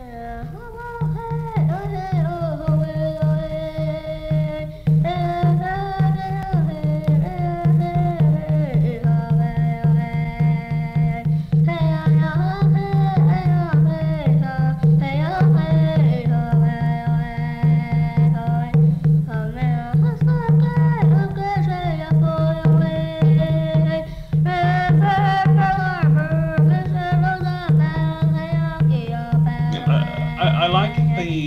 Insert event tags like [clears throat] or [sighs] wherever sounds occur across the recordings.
I,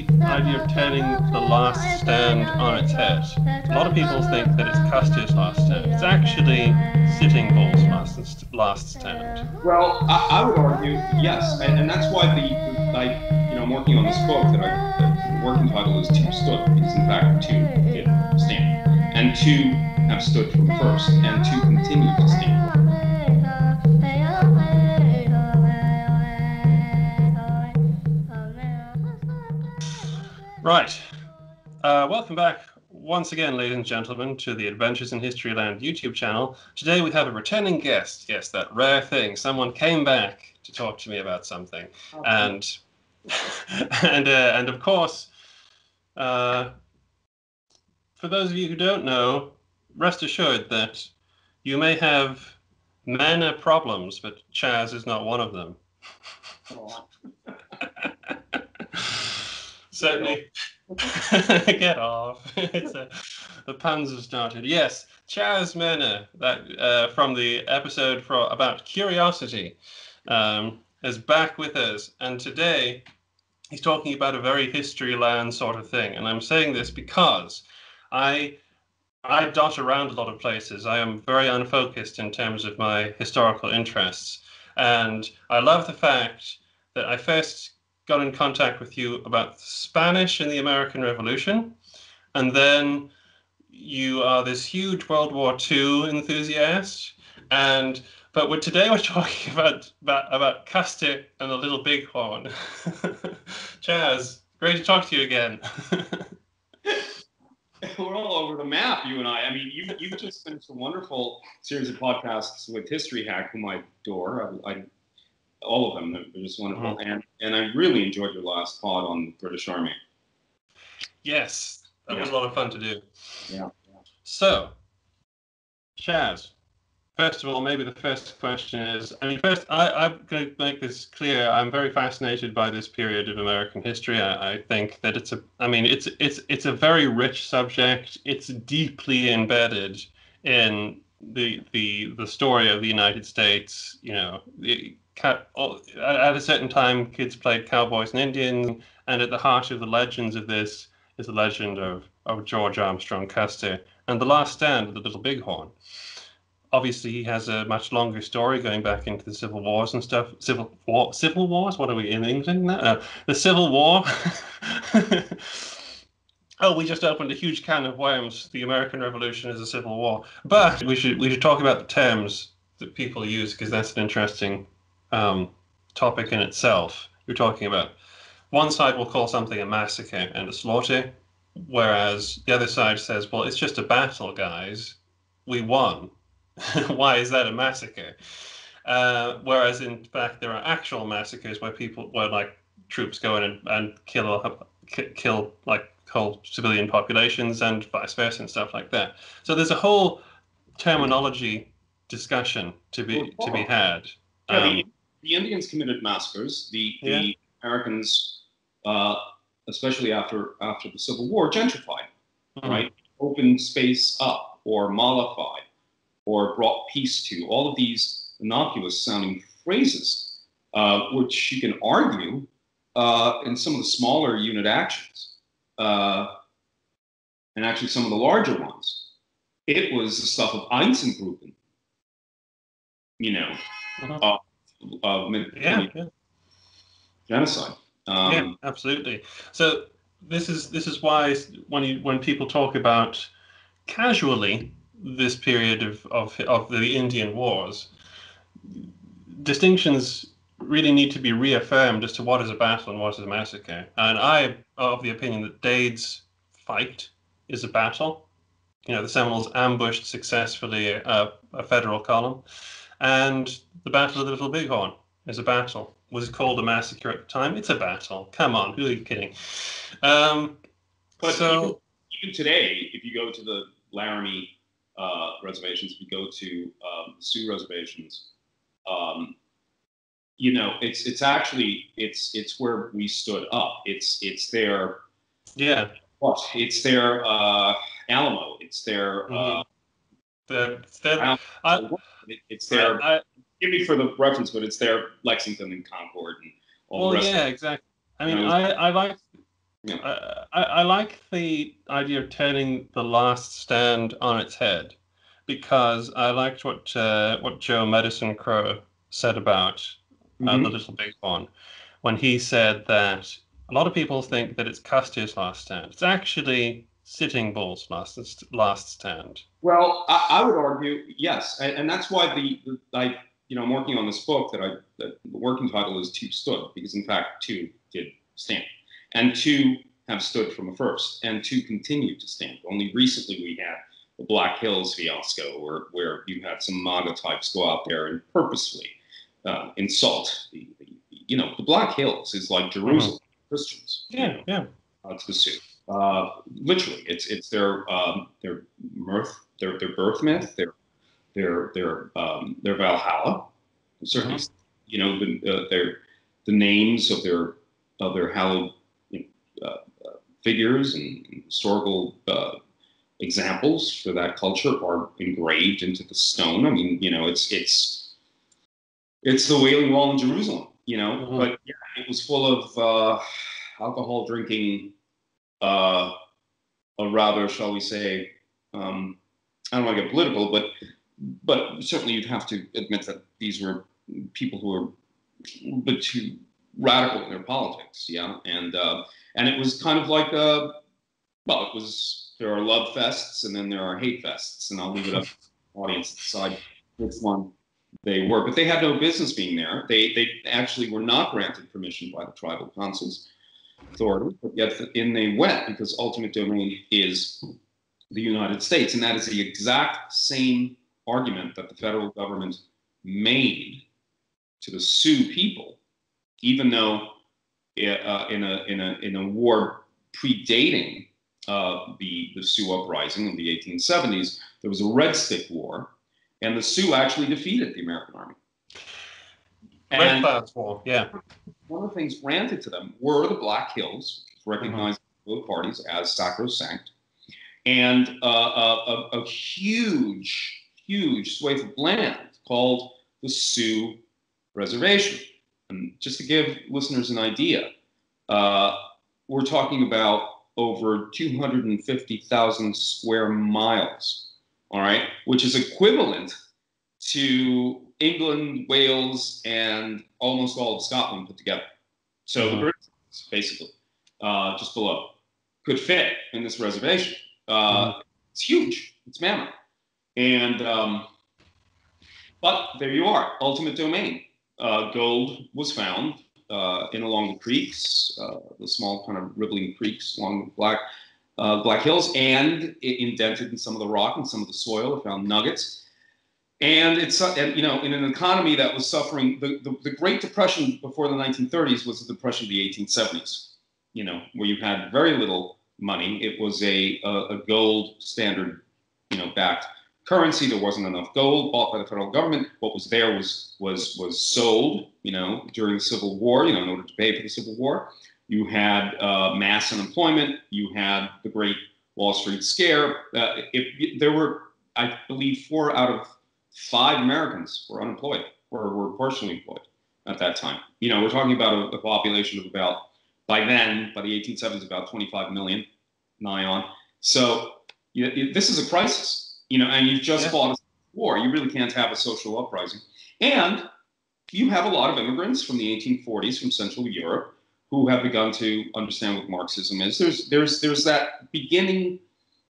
the idea of turning the last stand on its head. A lot of people think that it's Custer's last stand. It's actually Sitting Bull's last, last stand. Well, I, I would argue yes, and, and that's why the, like you know I'm working on this book that I the working title is Two Stood because in fact two did stand, and two have stood from first, and two continue to stand. Right. Uh, welcome back once again, ladies and gentlemen, to the Adventures in Historyland YouTube channel. Today we have a returning guest. Yes, that rare thing. Someone came back to talk to me about something, and [laughs] and uh, and of course, uh, for those of you who don't know, rest assured that you may have manner problems, but Chaz is not one of them. Certainly. [laughs] Get off. [laughs] a, the puns have started. Yes, Chaz Mena, that uh, from the episode for, about curiosity, um, is back with us, and today he's talking about a very history land sort of thing. And I'm saying this because I I dot around a lot of places. I am very unfocused in terms of my historical interests, and I love the fact that I first got in contact with you about Spanish and the American Revolution, and then you are this huge World War II enthusiast, and but what today we're [laughs] talking about about, about Custer and the Little Bighorn. [laughs] Chaz, great to talk to you again. [laughs] We're all over the map, you and I. I mean, you you've just finished a wonderful series of podcasts with History Hack, whom I adore. I, I all of them. They're just wonderful. Mm-hmm. And and I really enjoyed your last pod on the British Army. yes, that was a lot of fun to do. Yeah. So, Chaz, first of all, maybe the first question is I mean, first, I, I'm going to make this clear. I'm very fascinated by this period of American history. I, I think that it's a, I mean, it's it's it's a very rich subject. It's deeply embedded in the the the story of the United States. You know, the, at a certain time, kids played cowboys and Indians, and at the heart of the legends of this is the legend of of George Armstrong Custer and the last stand of the Little Bighorn. Obviously, he has a much longer story going back into the Civil Wars and stuff. Civil War, Civil Wars. What are we in England now? Uh, the Civil War. [laughs] oh, we just opened a huge can of worms. The American Revolution is a civil war. But we should we should talk about the terms that people use because that's an interesting um, topic in itself. You're talking about one side will call something a massacre and a slaughter, whereas the other side says, "Well, it's just a battle, guys. We won. [laughs] Why is that a massacre?" Uh, whereas in fact, there are actual massacres where people, where like troops go in and, and kill ki- kill like whole civilian populations and vice versa and stuff like that. So there's a whole terminology discussion to be to be had. Um, the, Indians committed massacres. The Yeah. the Americans, uh, especially after after the Civil War, gentrified. mhm. right? Opened space up or mollified or brought peace to. All of these innocuous sounding phrases, uh, which you can argue uh, in some of the smaller unit actions uh, and actually some of the larger ones. It was the stuff of Einsatzgruppen, you know, Mhm. Uh, Yeah, yeah. genocide. Um, yeah, absolutely. So this is this is why when you when people talk about casually this period of of, of the Indian Wars, distinctions really need to be reaffirmed as to what is a battle and what is a massacre. And I am of the opinion that Dade's fight is a battle. You know, the Seminoles ambushed successfully a, a federal column, and the Battle of the Little Bighorn is a battle. was it called a massacre at the time. It's a battle. Come on, who are you kidding? Um, But so even, even today, if you go to the Laramie uh, reservations, if you go to um, Sioux reservations, um, you know, it's it's actually it's it's where we stood up. It's it's their yeah, what? It's their uh, Alamo. It's their uh, the, the, Alamo. I, it- it's their. I, Give me for the reference, but it's their Lexington and Concord and all well, the rest. yeah, exactly. I mean, You know, I, I like Yeah. uh, I, I like the idea of turning the last stand on its head because I liked what uh, what Joe Medicine Crow said about uh, Mhm. the Little Big One when he said that a lot of people think that it's Custer's last stand. It's actually Sitting Bull's last last stand. Well, I, I would argue yes, and, and that's why the, the I you know I'm working on this book that I that the working title is Two Stood because in fact two did stand, and two have stood from the first, and two continue to stand. Only recently we had the Black Hills fiasco, where where you had some MAGA types go out there and purposely uh, insult the, the you know the Black Hills is like Jerusalem Christians. you Yeah, know yeah. uh, to the. Uh, literally, it's it's their um, their mirth, their their birth myth, their their their um, their Valhalla. Certainly, you know the uh, their the names of their of their hallowed you know, uh, uh, figures and historical uh, examples for that culture are engraved into the stone. I mean, you know, it's it's it's the Wailing Wall in Jerusalem. You know, Mhm. but yeah, it was full of uh, alcohol drinking uh, a rather, shall we say, um, I don't want to get political, but but certainly you'd have to admit that these were people who were a bit too radical in their politics, yeah, and uh, and it was kind of like uh, well, it was there are love fests and then there are hate fests, and I'll leave it up to the audience to decide which one they were, but they had no business being there. They they actually were not granted permission by the tribal councils authority, but yet in they went because ultimate domain is the United States, and that is the exact same argument that the federal government made to the Sioux people, even though uh, in a in a in a war predating uh, the the Sioux uprising in the 1870s, there was a Red Stick War, and the Sioux actually defeated the American army. Red And- Cloud's War. Yeah. one of the things granted to them were the Black Hills, recognized by both parties as sacrosanct, and uh, a, a, a huge, huge swathe of land called the Sioux Reservation. And just to give listeners an idea, uh, we're talking about over 250,000 square miles, all right, which is equivalent to England, Wales, and almost all of Scotland put together. So the Mhm. British, basically, uh, just below, could fit in this reservation. Uh, It's huge. It's mammoth. And um, but there you are, ultimate domain. Uh, gold was found uh, in along the creeks, uh, the small kind of rippling creeks along the Black uh, Black Hills, and it indented in some of the rock and some of the soil. It found nuggets. And it's and, you know in an economy that was suffering the, the, the Great Depression before the 1930s was the depression of the 1870s. You know where you had very little money. It was a a, a gold standard, you know, backed currency. There wasn't enough gold bought by the federal government. What was there was was was sold. You know during the Civil War. You know in order to pay for the Civil War. You had uh, mass unemployment. You had the Great Wall Street Scare. Uh, if there were, I believe, four out of five Americans were unemployed or were partially employed at that time. You know, we're talking about a, a population of about, by then, by the 1870s, about 25 million, nigh on. So you, you- this is a crisis, you know, and you've just Yeah. fought a war. You really can't have a social uprising. And you have a lot of immigrants from the 1840s from Central Europe who have begun to understand what Marxism is. There's, there's, there's that beginning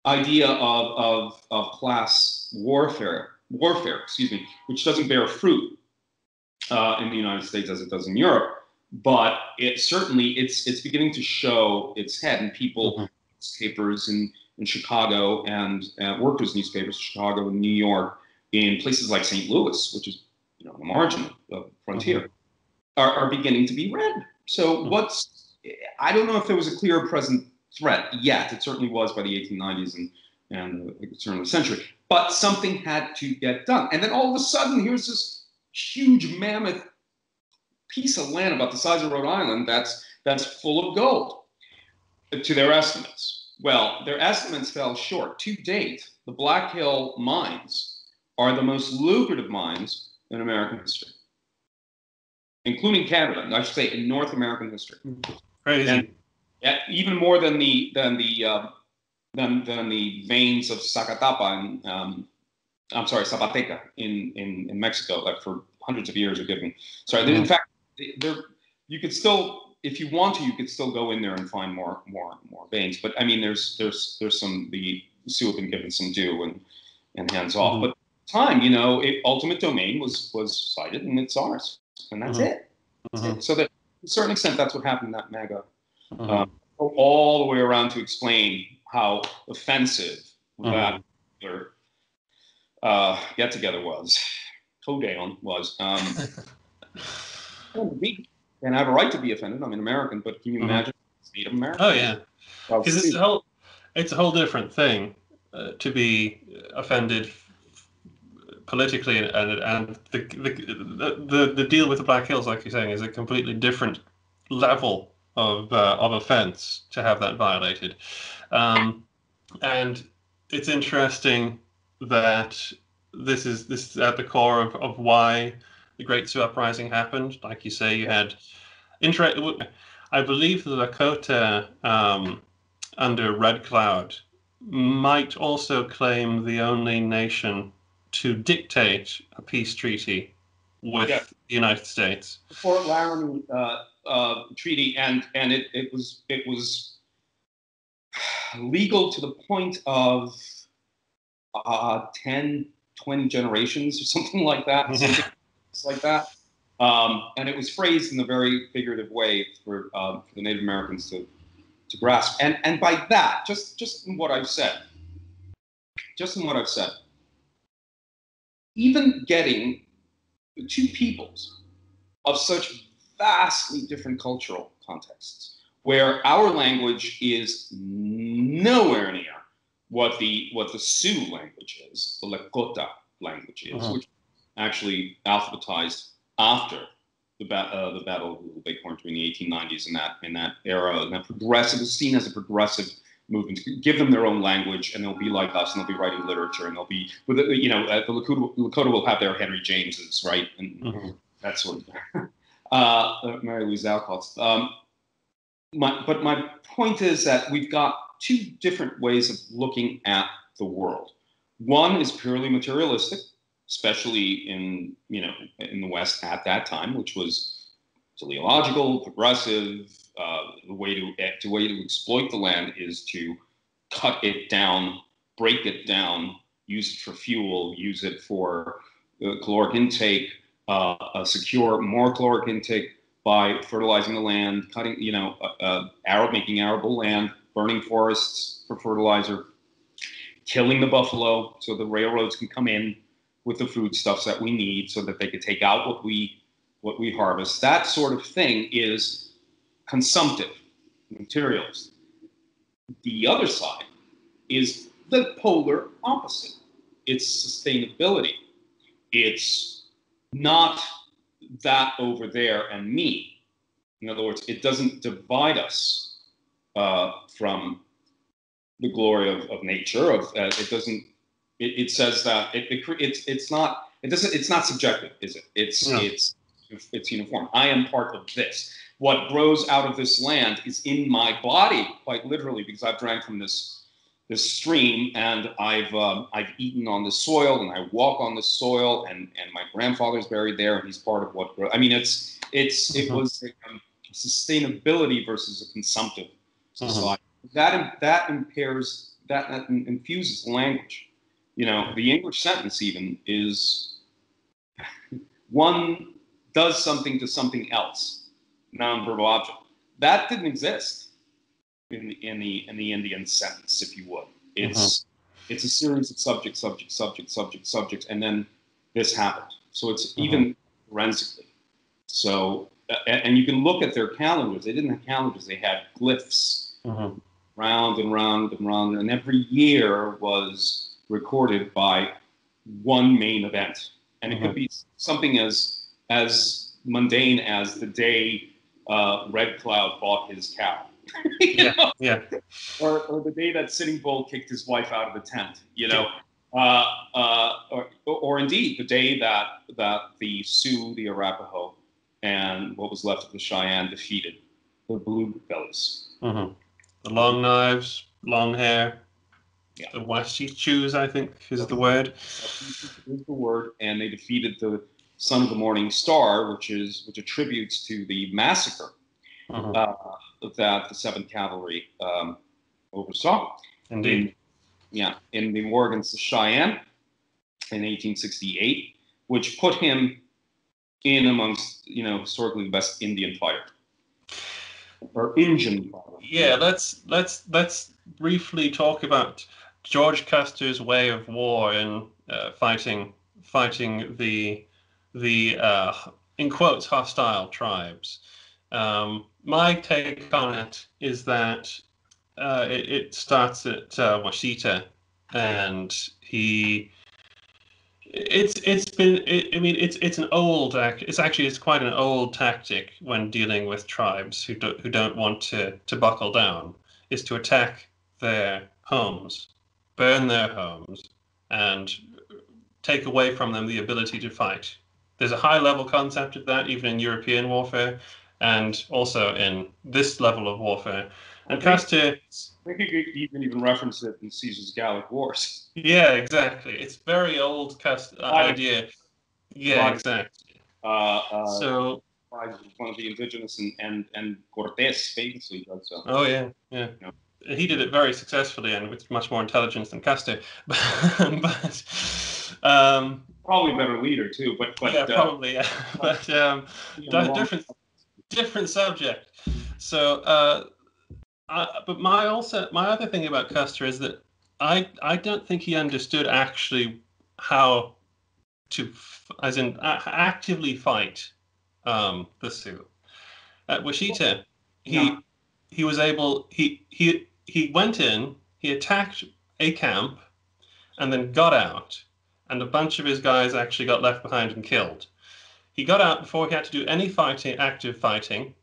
idea of, of, of class warfare, warfare, excuse me, which doesn't bear fruit uh, in the United States as it does in Europe, but it certainly it's it's beginning to show its head in people, Mhm. newspapers in in Chicago and uh, workers' newspapers, in Chicago and New York, in places like St. Louis, which is you know on the margin of the frontier. are, are beginning to be read. So Mhm. what's I don't know if there was a clear present threat yet. It certainly was by the 1890s and and the turn of the century. But something had to get done. And then all of a sudden, here's this huge mammoth piece of land about the size of Rhode Island that's that's full of gold to their estimates. Well, their estimates fell short. To date, the Black Hill mines are the most lucrative mines in American history, including Canada. I should say in North American history. Crazy. And- Yeah, even more than the than the uh, than than the veins of Zacatapa and um, I'm sorry, Zapateca in, in in Mexico, like for hundreds of years are given. Sorry, in Mhm. fact, there you could still, if you want to, you could still go in there and find more more more veins. But I mean, there's there's there's some the Sioux have been given some due and and hands off. Mhm. But time, you know, it, ultimate domain was was cited and it's ours, and that's Mhm. it. That's it. So that to a certain extent, that's what happened in that MAGA mhm. um, go all the way around to explain how offensive that particular, uh, get together was. Hoedown was. Um, [laughs] and I have a right to be offended. I'm an American, but can you Mhm. imagine Native American? oh yeah. Because it's a whole it's a whole different thing uh, to be offended politically and and the the, the the deal with the Black Hills, like you're saying, is a completely different level of uh, of offence to have that violated, um, and it's interesting that this is this is at the core of, of why the Great Sioux Uprising happened. Like you say, you had inter- I believe the Lakota um, under Red Cloud might also claim the only nation to dictate a peace treaty with Yeah. the United States. the Fort Laramie uh, uh, treaty, and and it, it was it was legal to the point of uh, 10, 20 generations or [laughs] something like that, [laughs] something like that. Um, and it was phrased in a very figurative way for, um, for the Native Americans to, to grasp. And, and by that, just, just in what I've said, just in what I've said, even getting two peoples of such vastly different cultural contexts, where our language is nowhere near what the what the Sioux language is, the Lakota language is, Mhm. which actually alphabetized after the, ba- uh, the Battle of Little Bighorn during the 1890s in that in that era, and that progressive is seen as a progressive movement. Give them their own language, and they'll be like us, and they'll be writing literature, and they'll be with the- you know uh, the Lakota, Lakota will have their Henry Jameses, right, and Mhm. that sort of thing. [laughs] uh, Mary Louise Alcott's. Um, my, but my point is that we've got two different ways of looking at the world. One is purely materialistic, especially in you know in the West at that time, which was teleological, progressive. Uh, the way to the way to exploit the land is to cut it down, break it down, use it for fuel, use it for uh, caloric intake, uh, secure more caloric intake by fertilizing the land, cutting, you know, uh, uh, arab, making arable land, burning forests for fertilizer, killing the buffalo so the railroads can come in with the foodstuffs that we need so that they could take out what we what we harvest. That sort of thing is consumptive materials. The other side is the polar opposite. It's sustainability. It's not that over there and me. In other words, it doesn't divide us uh, from the glory of, of nature. Of uh, it doesn't. It, it says that it, it it's it's not it doesn't it's not subjective, is it? It's No. it's it's uniform. I am part of this. What grows out of this land is in my body, quite literally, because I've drank from this this stream and I've um, I've eaten on the soil and I walk on the soil and and my grandfather's buried there and he's part of what grows. I mean, it's it's it Mhm. was um, sustainability versus a consumptive Mhm. society. That that impairs that, that infuses language. You know, the English sentence even is one does something to something else, noun-verbal object. That didn't exist in the in the in the Indian sentence, if you would. It's it's a series of subject, subject, subject, subject, subject, and then this happened. So it's Mhm. even forensically. So uh, and you can look at their calendars. They didn't have calendars; they had glyphs, Mhm. round and round and round, and every year was recorded by one main event, and it could be something as as mundane as the day uh, Red Cloud bought his cow. [laughs] You Yeah. know? Yeah. or, or the day that Sitting Bull kicked his wife out of the tent, you know, uh, uh, or, or indeed the day that that the Sioux, the Arapaho, and what was left of the Cheyenne defeated the Blue Bellies. hmm The long knives, long hair. Yeah. The wasichus, I think, is the word. Is the word, and they defeated the Son of the Morning Star, which is which attributes to the massacre Mhm. uh, that the Seventh Cavalry um, oversaw. Indeed. in, yeah, in the war against the Cheyenne in 1868, which put him in amongst, you know, historically the best Indian fighter or Indian fighter. Yeah, let's let's let's briefly talk about George Custer's way of war in uh, fighting fighting the the uh, in quotes hostile tribes. Um, my take on it is that uh, it, it starts at uh, Washita, and he. It's it's been it, I mean it's it's an old act it's actually it's quite an old tactic when dealing with tribes who do, who don't want to to buckle down is to attack their homes, burn their homes, and take away from them the ability to fight. There's a high level concept of that even in European warfare and also in this level of warfare. And Custer I think even even reference it in Caesar's Gallic Wars. Yeah, exactly. It's very old cust- uh, idea. Yeah, exactly. Uh, uh, So, one of the indigenous and, and, and Cortes famously does so. oh yeah, yeah. He did it very successfully and with much more intelligence than Custer, [laughs] but, um, Probably a better leader too, but but yeah, uh, probably. Yeah. [laughs] But um, you di- know, different, subject. So, uh, I, but my also my other thing about Custer is that I I don't think he understood actually how to as in a- actively fight um, the Sioux. At Washita, he Yeah. he was able he he he went in he attacked a camp and then got out and a bunch of his guys actually got left behind and killed he got out before he had to do any fighting active fighting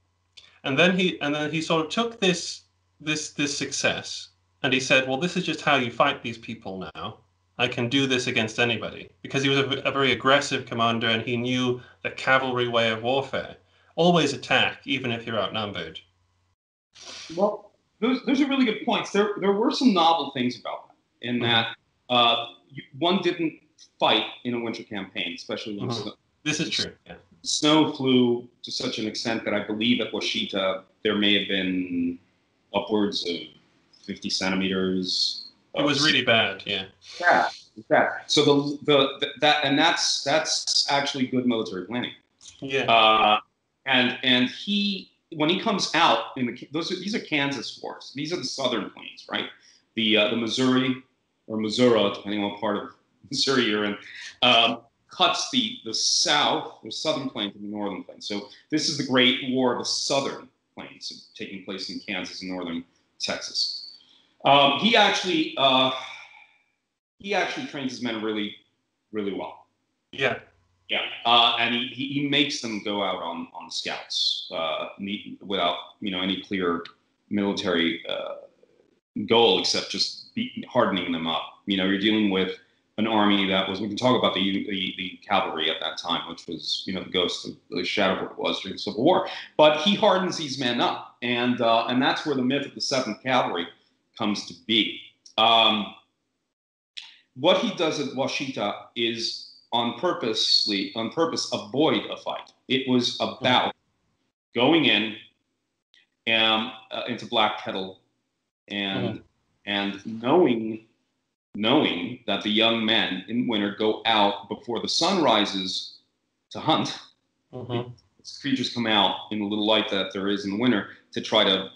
and then he and then he sort of took this this this success and he said well this is just how you fight these people now i can do this against anybody because he was a, a very aggressive commander and he knew the cavalry way of warfare always attack even if you're outnumbered Well, those, those are really good points. There, there were some novel things about that, in Mm-hmm. that uh, one didn't fight in a winter campaign, especially when Mhm. This is true yeah snow flew to such an extent that I believe at Washita there may have been upwards of 50 centimeters. it was really bad yeah yeah, yeah. So the, the, the that and that's that's actually good military planning. yeah Uh, and and he when he comes out in the those are, these are Kansas wars. These are the Southern Plains, right? The uh, the Missouri or Missouri, depending on what part of [laughs] Missouri you're in, um, cuts the the South, the Southern Plains, and the Northern Plains. So this is the Great War of the Southern Plains, taking place in Kansas and Northern Texas. Um, he actually uh, he actually trains his men really really well. yeah Yeah, uh, and he, he, makes them go out on on scouts uh, without you know any clear military uh, goal except just be, hardening them up. You know, you're dealing with an army that was. We can talk about the the, the cavalry at that time, which was you know the ghost of the shadow of what it was during the Civil War. But he hardens these men up, and uh, and that's where the myth of the Seventh Cavalry comes to be. Um, what he does at Washita is on purposely on purpose avoid a fight. It was about going in um, uh, into Black Kettle and and knowing knowing that the young men in winter go out before the sun rises to hunt. Mhm. Creatures come out in the little light that there is in the winter to try to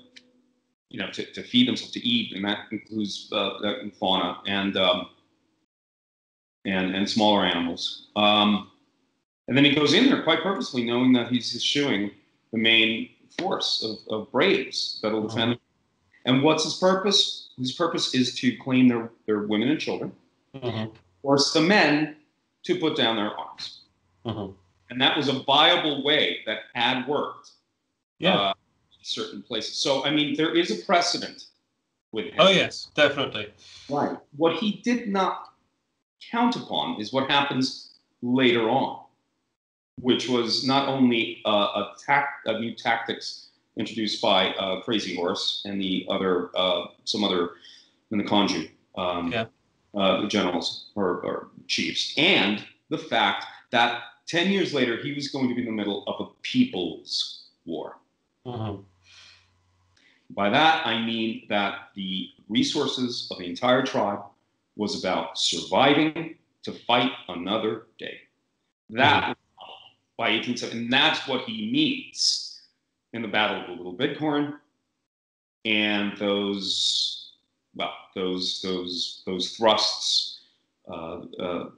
you know to, to feed themselves to eat, and that includes uh, fauna and um, and and smaller animals. Um, and then he goes in there quite purposely, knowing that he's eschewing the main force of, of braves that'll defend. And what's his purpose? His purpose is to claim their, their women and children, Mhm. force the men to put down their arms. Mhm. And that was a viable way that had worked Yeah. uh, in certain places. So, I mean, there is a precedent with him. oh yes, definitely. Right. What he did not count upon is what happens later on, which was not only uh, a, tac- a new tactics introduced by uh, Crazy Horse and the other uh, some other in the Conju, um, Yeah. uh, generals or, or chiefs, and the fact that ten years later he was going to be in the middle of a people's war. Mhm. By that, I mean that the resources of the entire tribe was about surviving to fight another day. That by 1870, and that's what he means in the Battle of the Little Bighorn, and those, well, those those those thrusts. Uh, uh,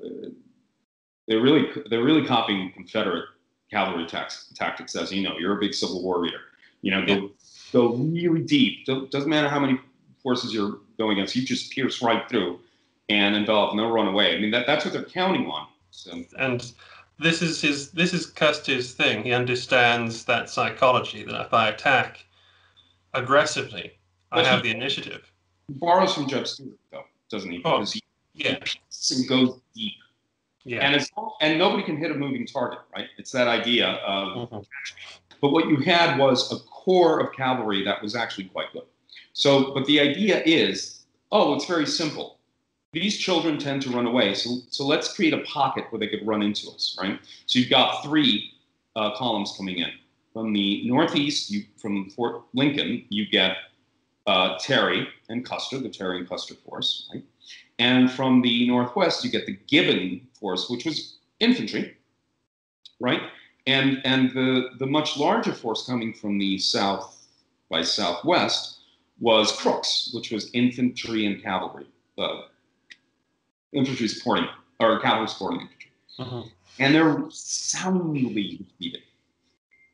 they're really they're really copying Confederate cavalry tax, tactics, as you know. You're a big Civil War reader. You know, go go really deep. Do- Doesn't matter how many forces you're going against. You just pierce right through and envelop, and they'll run away. I mean, that, that's what they're counting on. So, And this is his this is Custer's thing. He understands that psychology that if I attack aggressively, I But have the initiative. he borrows from Jeb Stuart, though, doesn't he? Oh, Because he, Yeah, peeks and goes deep. yeah. And it's and nobody can hit a moving target, right? It's that idea of Mhm. But what you had was a core of cavalry that was actually quite good. So, but the idea is, oh, it's very simple. These children tend to run away, so so let's create a pocket where they could run into us, right? So you've got three uh, columns coming in from the northeast. You from Fort Lincoln, you get uh, Terry and Custer, the Terry and Custer force, right? And from the northwest, you get the Gibbon force, which was infantry, right? and and the the much larger force coming from the south by southwest was Crooks, which was infantry and cavalry, uh, infantry supporting or cavalry supporting infantry, Mhm. and they're soundly defeated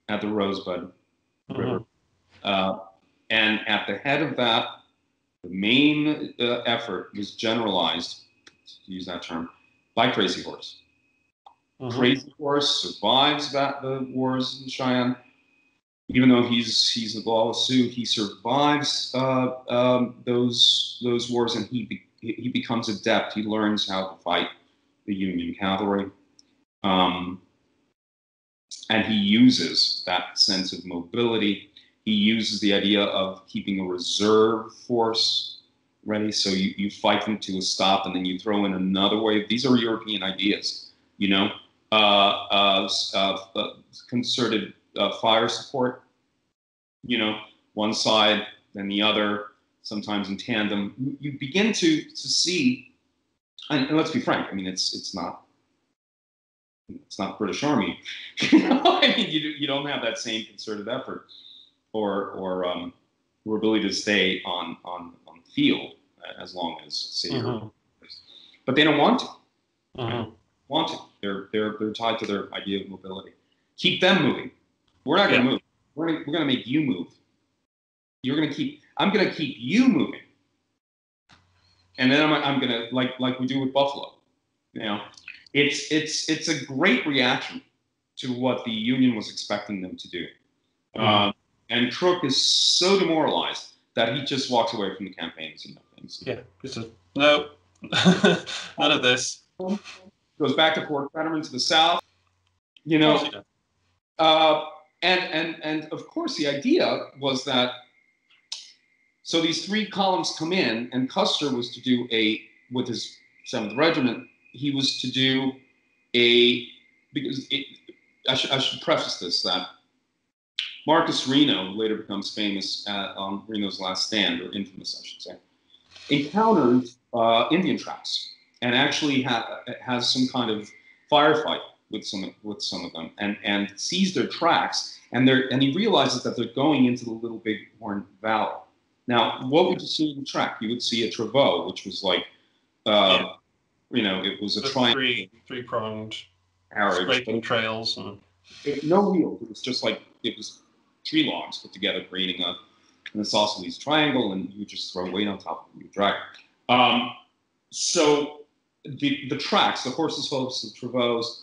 at the Rosebud River. Mhm. Uh, and at the head of that, the main uh, effort was generalized, to use that term, by Crazy Horse. Mhm. Crazy Horse survives that the wars in Cheyenne. Even though he's he's a lawless Sioux, he survives uh, um, those those wars, and he he becomes adept. He learns how to fight the Union cavalry, um, and he uses that sense of mobility. He uses the idea of keeping a reserve force ready, so you, you fight them to a stop, and then you throw in another wave. These are European ideas, you know uh, uh, uh, uh, concerted uh, fire support. You know, one side, then the other, sometimes in tandem. You, begin to to see, and, and let's be frank. I mean, it's it's not it's not British Army. [laughs] you know, I mean, you do- you don't have that same concerted effort or or um, or ability to stay on on on the field as long as say Mhm. but they don't want to Mhm. want to. They're they're they're tied to their idea of mobility. Keep them moving. We're not going to Yeah. move. We're we're going to make you move. You're going to keep. I'm going to keep you moving. And then I'm, I'm going to like like we do with Buffalo. You know, it's it's it's a great reaction to what the Union was expecting them to do. Mhm. Um, and Crook is so demoralized that he just walks away from the campaigns and nothing. Yeah. This is no. None of this. Goes back to Fort Fetterman to the south. You know, course you don't. Uh, and and and of course, the idea was that so these three columns come in, and Custer was to do a with his Seventh Regiment. He was to do a because it, I should I should preface this that Marcus Reno later becomes famous at, on Reno's Last Stand, or infamous, I should say, encountered uh, Indian tracks and actually ha- has some kind of firefight with some with some of them and and sees their tracks and they're and he realizes that they're going into the Little Bighorn Valley. Now, what would you see in the track? You would see a travois, which was like, uh, you know, it was a triangle three three pronged carriage, scraping trails and it, no wheels. It was just like it was tree logs put together, creating a an isosceles triangle, and you just throw weight on top of it, you drag. Um, so the, the tracks, the horses' hoofs, the travois,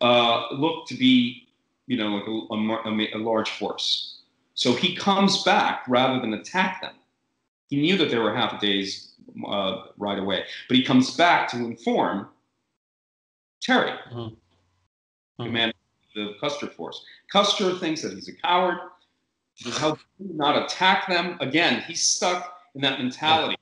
uh, look to be, you know, like a, a, a, large force. So he comes back rather than attack them. He knew that there were half a day's uh, ride away, but he comes back to inform Terry, mm-hmm. mm-hmm. command the Custer force. Custer thinks that he's a coward. Just how not attack them. Again, he's stuck in that mentality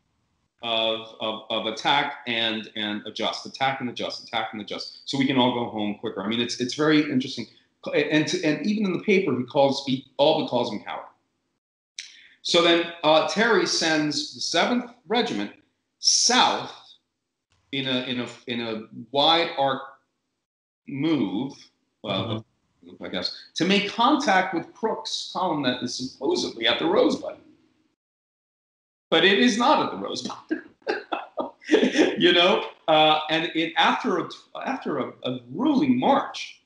of, of, of attack and and adjust, attack and adjust, attack and adjust, so we can all go home quicker. I mean, it's it's very interesting, and to, and even in the paper, he calls he all but calls him coward. So then uh, Terry sends the Seventh Regiment south in a in a in a wide arc move. Well, mm-hmm. I guess, to make contact with Crook's column that is supposedly at the Rosebud. But it is not at the Rosebud. [laughs] you know, uh, and it, after a, after a, a grueling march,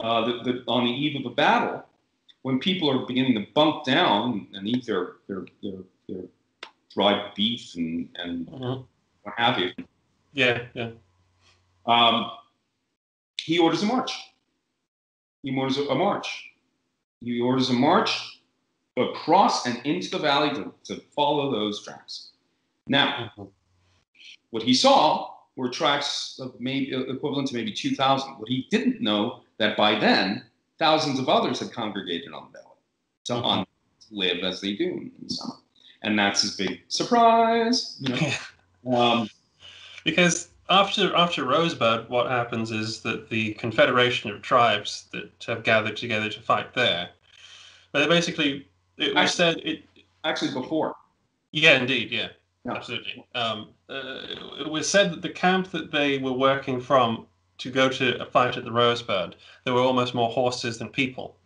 uh, the, the, on the eve of a battle, when people are beginning to bunk down and eat their their their, their dried beef and and mm-hmm. what have you. Yeah, yeah. Um, he orders a march he orders a march. He orders a march across and into the valley to, to follow those tracks. Now, mm-hmm. what he saw were tracks of maybe equivalent to maybe 2,000. What he didn't know that by then thousands of others had congregated on the valley to mm-hmm. on, live as they do in the summer, and that's his big surprise. You know? um, because after after Rosebud, what happens is that the confederation of tribes that have gathered together to fight there, but they basically it was actually, said it actually before. Yeah, indeed, yeah, absolutely. Um, uh, it was said that the camp that they were working from to go to a fight at the Rosebud, there were almost more horses than people,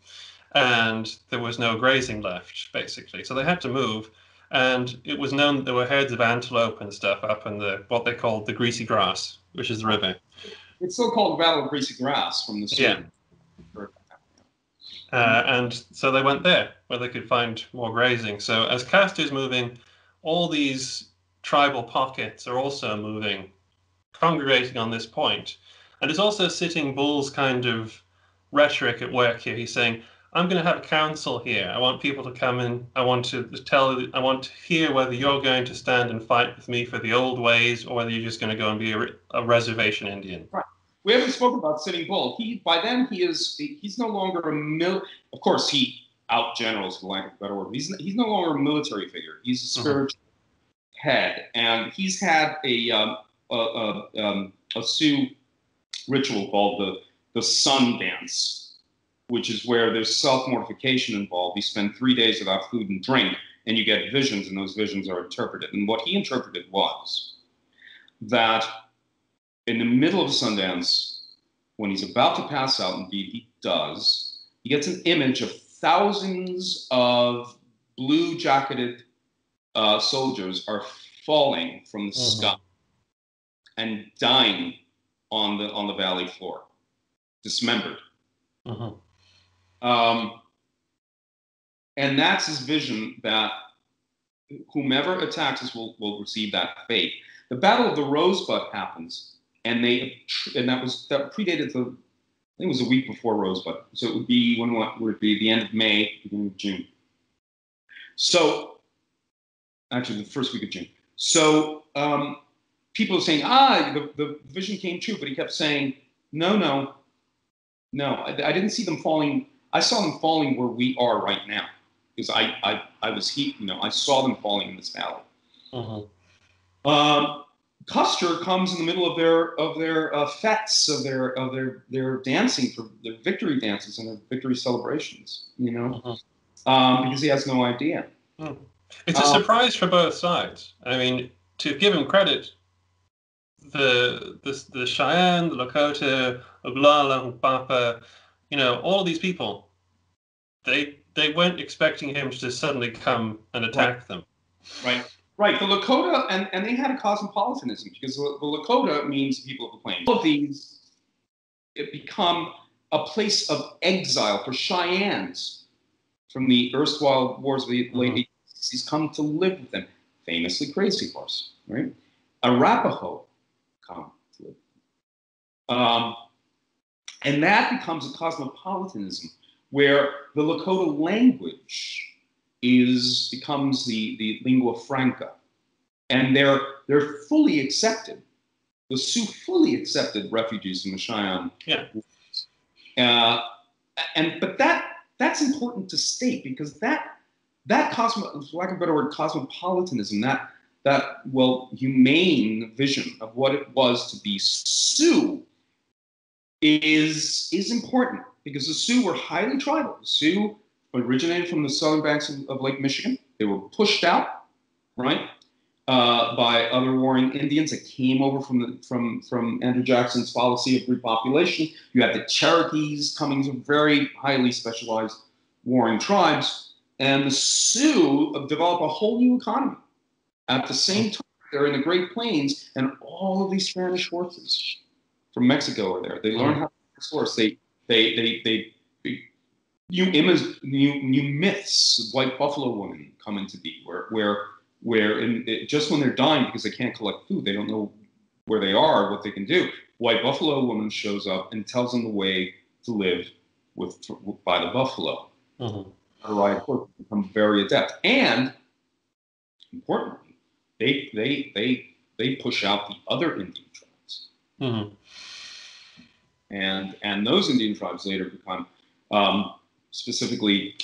and there was no grazing left, basically. So they had to move and it was known that there were herds of antelope and stuff up in the what they called the greasy grass, which is the river. It's still called the Battle of Greasy Grass from the Yeah. Uh, and so they went there where they could find more grazing. So as Custer's moving, all these tribal pockets are also moving, congregating on this point. And it's also Sitting Bull's kind of rhetoric at work here. He's saying, I'm going to have a council here. I want people to come in. I want to tell. I want to hear whether you're going to stand and fight with me for the old ways, or whether you're just going to go and be a, a reservation Indian. Right. We haven't spoken about Sitting Bull. He by then he is he's no longer a mil. Of course, he out generals for lack of a better word. He's he's no longer a military figure. He's a mm-hmm. spiritual mm-hmm. head, and he's had a um, a, a, um, a Sioux ritual called the the sun dance which is where there's self mortification involved. You spend three days without food and drink, and you get visions, and those visions are interpreted. And what he interpreted was that in the middle of Sundance, when he's about to pass out, indeed he does, he gets an image of thousands of blue jacketed uh, soldiers are falling from the mm-hmm. sky and dying on the on the valley floor, dismembered. Mm-hmm. Um, and that's his vision that whomever attacks us will, will receive that fate. The Battle of the Rosebud happens, and they and that was that predated the I think it was a week before Rosebud, so it would be when what would it be the end of May, beginning of June. So actually, the first week of June. So um, people are saying, ah, the, the vision came true, but he kept saying, no, no, no, I, I didn't see them falling I saw them falling where we are right now because I, I, I was he, you know, I saw them falling in this valley. Uh-huh. Um, Custer comes in the middle of their of their uh, fetes of their of their their dancing for their victory dances and their victory celebrations. You know, uh-huh. um, because he has no idea. Hmm. It's a um, surprise for both sides. I mean, to give him credit, the the, the Cheyenne, the Lakota, Oglala, Papa, you know, all of these people, they they weren't expecting him to suddenly come and attack right. them. Right. Right. The Lakota, and, and they had a cosmopolitanism because the, the Lakota means people of the plains. All of these it become a place of exile for Cheyennes. from the erstwhile wars of the late Mhm. 1860s come to live with them. Famously Crazy Horse, right? Arapaho come. Um, and that becomes a cosmopolitanism where the Lakota language is becomes the, the lingua franca. And they're they're fully accepted. The Sioux fully accepted refugees from the Cheyenne. Yeah. Uh, and but that that's important to state because that that cosmo, for lack of a better word, cosmopolitanism, that that well humane vision of what it was to be Sioux is is important because the Sioux were highly tribal. The Sioux originated from the southern banks of, of Lake Michigan. They were pushed out, right, uh, by other warring Indians that came over from the from from Andrew Jackson's policy of repopulation. You had the Cherokees coming from very highly specialized warring tribes, and the Sioux develop a whole new economy. At the same time, they're in the Great Plains, and all of these Spanish horses from Mexico are there. They learn how to horse. They they they they, they new images, new new myths. White buffalo women come into being, where where where in, it, just when they're dying because they can't collect food, they don't know where they are, what they can do. White buffalo woman shows up and tells them the way to live with by the buffalo. Mhm. To ride a horse become very adept, and importantly, they they they they push out the other Indian tribes Mhm. and and those Indian tribes later become um, specifically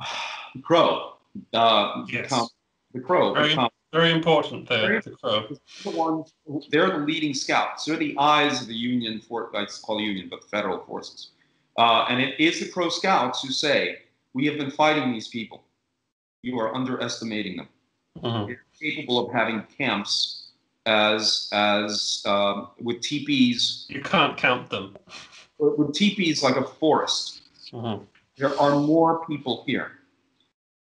[sighs] the Crow. Uh, Yes. become, the Crow. Very- become Very important there, the crow. the ones. They're the leading scouts. They're the eyes of the Union for I call Union, but federal forces. Uh, and it is the Crow Scouts who say, "We have been fighting these people. You are underestimating them." Mhm. They're capable of having camps as as um, with teepees You can't count them. with teepees like a forest. Mhm. There are more people here.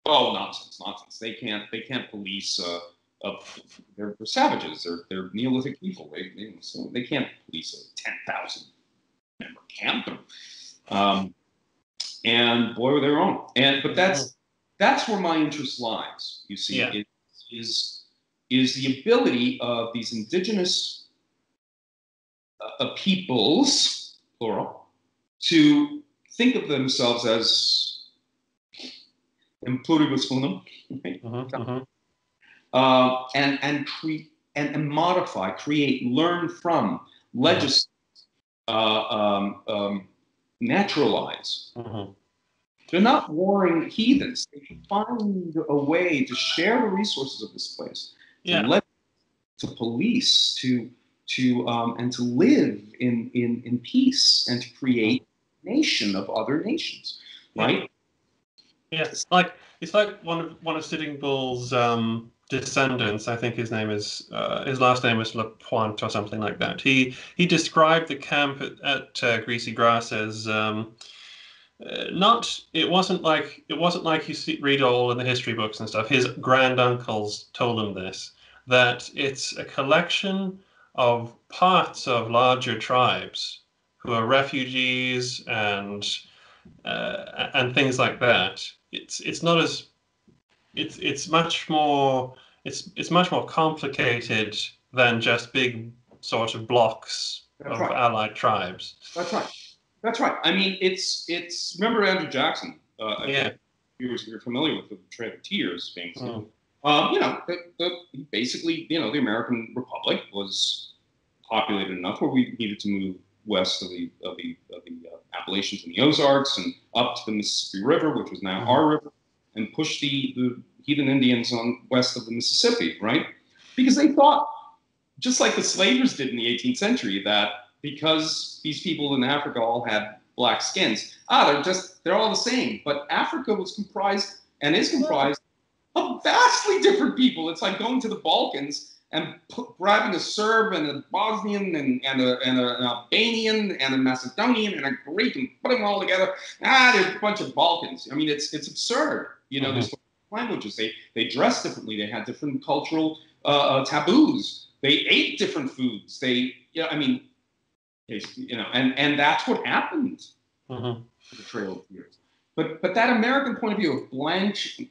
Oh, nonsense, nonsense. They can't they can't police. Uh, uh, they're, they're savages. They're they're Neolithic people. They they, so they can't police a ten thousand member camp. Um, and boy, were they wrong. And but that's that's where my interest lies. You see, Yeah. it is is the ability of these indigenous uh, uh, peoples, plural, to think of themselves as pluribus unum, right? Mhm. Mhm. uh, and and create and, and modify, create, learn from, legislate, uh, um, um, naturalize. They're not warring heathens. They find a way to share the resources of this place, to let, to police, to to um, and to live in, in in peace and to create a nation of other nations, Yeah. right? Yeah, it's like it's like one of one of Sitting Bull's um, descendants. I think his name is uh, his last name is Lapointe or something like that. He he described the camp at, at uh, Greasy Grass as um, uh, not. It wasn't like it wasn't like you see, read all in the history books and stuff. His granduncles told him this that it's a collection of parts of larger tribes who are refugees and uh, and things like that. It's it's not as it's it's much more it's it's much more complicated than just big sort of blocks That's of right. allied tribes. That's right. That's right. I mean, it's it's. Remember Andrew Jackson? Uh, Yeah. you're familiar with the Trail of Tears, famously. Mm. Um, you know, the, the, basically, you know, the American Republic was populated enough where we needed to move west of the of the, of the uh, Appalachians and the Ozarks and up to the Mississippi River, which was now Mhm. our river, and push the, the heathen Indians on west of the Mississippi, right? Because they thought, just like the slavers did in the 18th century, that because these people in Africa all had black skins, ah, they're just they're all the same. But Africa was comprised and is comprised of vastly different people. It's like going to the Balkans and pu- grabbing a Serb and a Bosnian and, and, a, and a, an Albanian and a Macedonian and a Greek and putting them all together. Ah, there's a bunch of Balkans. I mean, it's it's absurd. You know, there's languages. They they dress differently. They had different cultural uh, uh, taboos. They ate different foods. They, you know, I mean, it's- you know, and and that's what happened. Mhm. the Trail of Tears. But but that American point of view of blanching,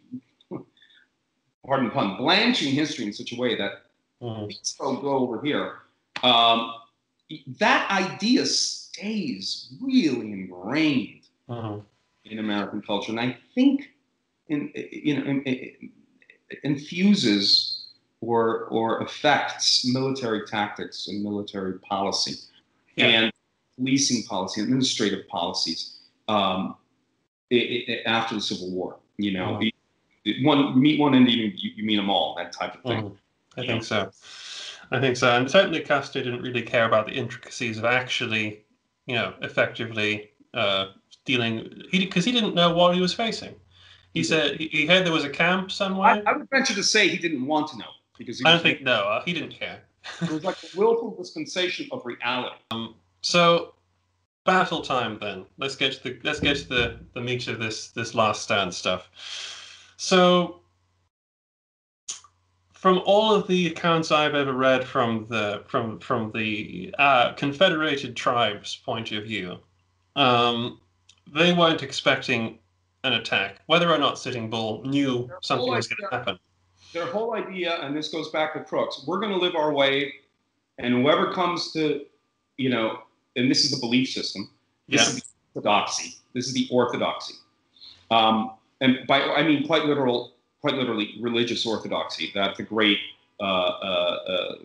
pardon the pun, blanching history in such a way that Mhm. these folk go over here. Um, that idea stays really ingrained Mhm. in American culture, and I think in, you know in, in- infuses or or affects military tactics and military policy Yeah. and leasing policy, administrative policies um, i- i- after the Civil War. You know, Mhm. You- one meet one Indian, you, you meet them all, that type of thing. Mhm. I think so. I think so. And certainly Custer didn't really care about the intricacies of actually, you know, effectively uh, dealing, because he, didn't know what he was facing. He said he, he heard there was a camp somewhere. I, I would venture to say he didn't want to know because I don't think, no, uh, he didn't care. It was like a willful dispensation of reality. Um, So, battle time then. Let's get to the let's get to the, the meat of this this last stand stuff. So, from all of the accounts I've ever read from the from from the uh, Confederated tribes' point of view, um, they weren't expecting an attack. Whether or not Sitting Bull knew something was going to happen. Their whole idea, and this goes back to Crooks, we're going to live our way, and whoever comes to, you know, and this is the belief system. This Yeah. is the orthodoxy. This is the orthodoxy. Um, and by I mean quite literal, quite literally religious orthodoxy that the great, uh, uh, uh,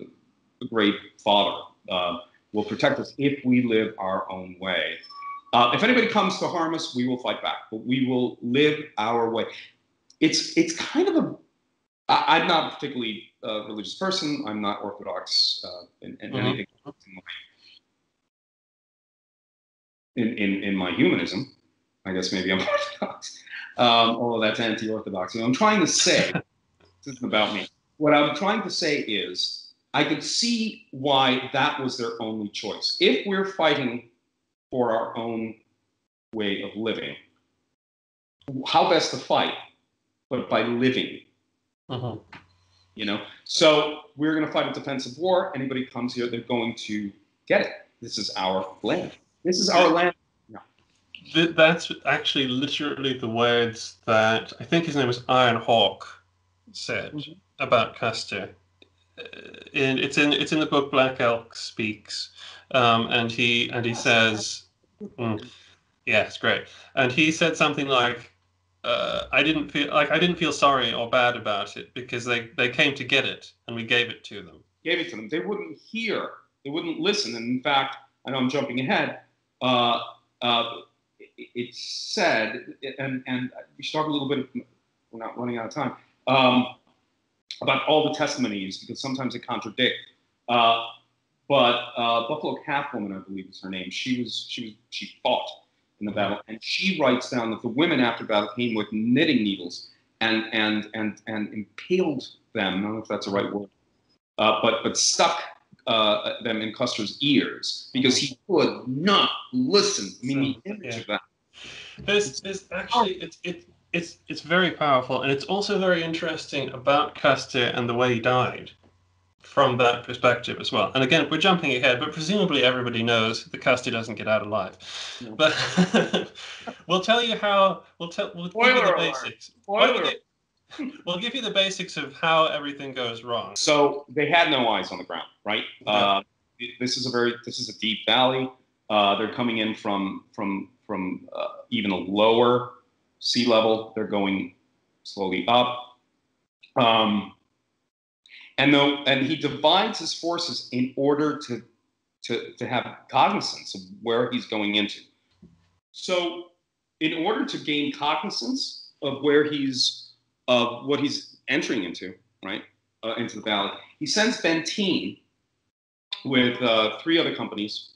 great Father uh, will protect us if we live our own way. Uh, if anybody comes to harm us, we will fight back, but we will live our way. It's it's kind of a. I, I'm not a particularly uh, religious person. I'm not orthodox uh, in, in Mhm. anything in, in, in my humanism. I guess maybe I'm [laughs] orthodox. Um, although that's anti-orthodox. What I'm trying to say, [laughs] this isn't about me. What I'm trying to say is, I could see why that was their only choice. If we're fighting for our own way of living, how best to fight, but by living Mhm. you know so we're going to fight a defensive war anybody comes here they're going to get it this is our land this is our land Th- that's actually literally the words that I think his name was Iron Hawk said Mhm. about Custer. Uh, in, it's in it's in the book Black Elk Speaks, um, and he and he says, mm, yeah, it's great. And he said something like, uh, "I didn't feel like I didn't feel sorry or bad about it because they they came to get it and we gave it to them." gave it to them. They wouldn't hear. They wouldn't listen. And in fact i know i'm jumping ahead uh, uh, it, it's said and, and we should talk a little bit we're not running out of time um, about all the testimonies because sometimes they contradict. Uh, but uh, buffalo calf woman i believe is her name. She was she was she fought in the battle and she writes down that the women after battle came with knitting needles and and and and impaled them i don't know if that's the right word uh, but but stuck uh, them in Custer's ears because he could not listen. I mean, the image Yeah. of that. There's, there's actually it's it, it's it's very powerful, and it's also very interesting about Custer and the way he died from that perspective as well. And again, we're jumping ahead, but presumably everybody knows that Custer doesn't get out alive. No. But [laughs] we'll tell you how we'll tell we'll give you the Spoiler alert. basics. Spoiler. We'll give you the basics of how everything goes wrong. So they had no eyes on the ground, right? Yeah. Uh, this is a very this is a deep valley. Uh, they're coming in from from from uh, even a lower sea level. They're going slowly up. Um, and though and he divides his forces in order to to to have cognizance of where he's going into. So, in order to gain cognizance of where he's of what he's entering into, right, uh, into the valley, he sends Benteen with uh, three other companies.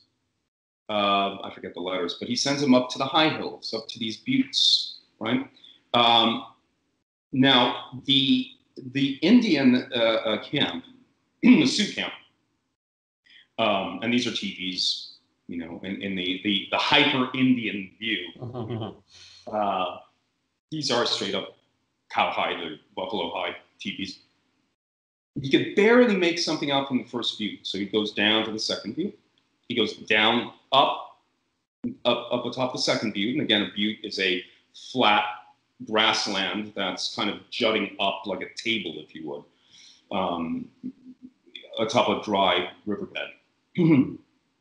Uh, I forget the letters, but he sends them up to the high hills, up to these buttes, right? Um, now, the the Indian uh, uh, camp, [clears throat] the Sioux camp, um, and these are TVs, you know, in, in the, the, the hyper Indian view. Uh, these are straight up cowhide or buffalo hide teepees. He could barely make something out from the first view, so he goes down to the second view. He goes down, up, up, up atop the second butte. And again, a butte is a flat grassland that's kind of jutting up like a table, if you would, um, atop a dry riverbed. [clears throat]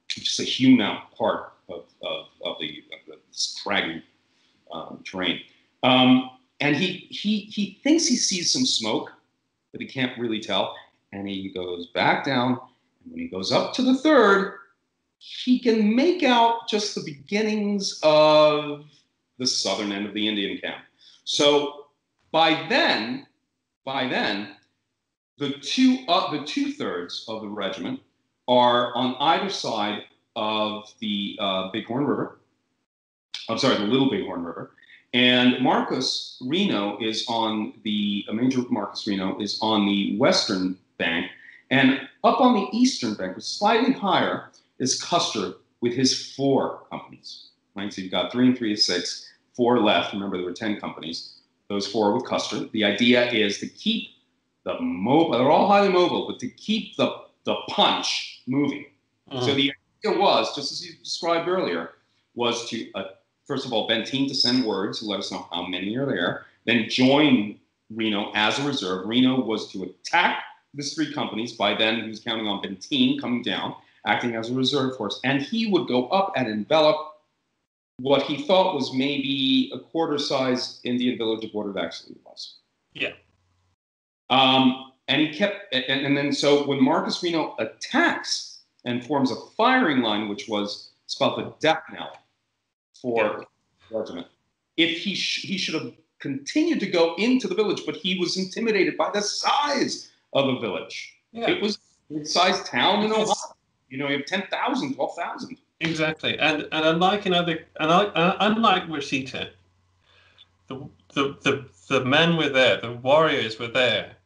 Just a hewn out part of, of, of, the, of um, terrain. Um, and he, he, he thinks he sees some smoke, but he can't really tell. And he goes back down. And when he goes up to the third, he can make out just the beginnings of the southern end of the Indian camp. So by then, by then, the two uh, the two thirds of the regiment are on either side of the uh, Bighorn River. I'm sorry, the Little Bighorn River, and Marcus Reno is on the uh, Major Marcus Reno is on the western bank, and up on the eastern bank, slightly higher, is Custer with his four companies. Right, so you've got three and three is six, four left. Remember, there were ten companies. Those four with Custer. The idea is to keep the mobile. They're all highly mobile, but to keep the the punch moving. Uh-huh. So the idea was, just as you described earlier, was to uh, first of all Benteen to send words to let us know how many are there, then join Reno as a reserve. Reno was to attack these three companies. By then, he was counting on Benteen coming down, acting as a reserve force, and he would go up and envelop what he thought was maybe a quarter-sized Indian village of what it actually was. Yeah. Um, and he kept, and, and, then so when Marcus Reno attacks and forms a firing line, which was spelled the death knell for yeah. regiment, if he sh- he should have continued to go into the village, but he was intimidated by the size of a village. Yeah. It was a sized town in Ohio. You know, you have 10,000, 12,000. Exactly, and and unlike in other, and uh, unlike Rosita, the, the the the men were there, the warriors were there.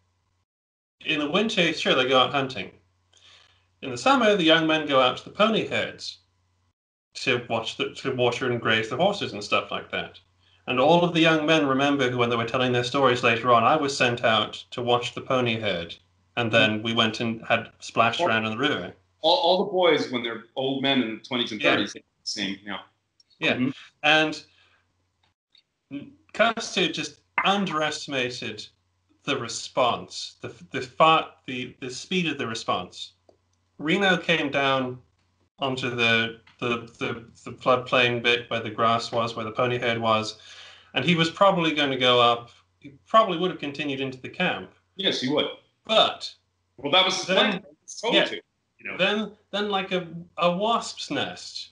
In the winter, sure they go out hunting. In the summer, the young men go out to the pony herds to watch the to water and graze the horses and stuff like that. And all of the young men remember who, when they were telling their stories later on, I was sent out to watch the pony herd, and then we went and had splashed around in the river all, all the boys when they're old men in the 20s and 30s, yeah. same, yeah. Yeah, mm-hmm. and Custer just underestimated the response, the the far, the the speed of the response. Reno came down onto the the the, the floodplain bit where the grass was, where the pony herd was, and he was probably going to go up. He probably would have continued into the camp. Yes, he would. But well, that was then, yeah, to. You know? Then, then like a, a wasp's nest,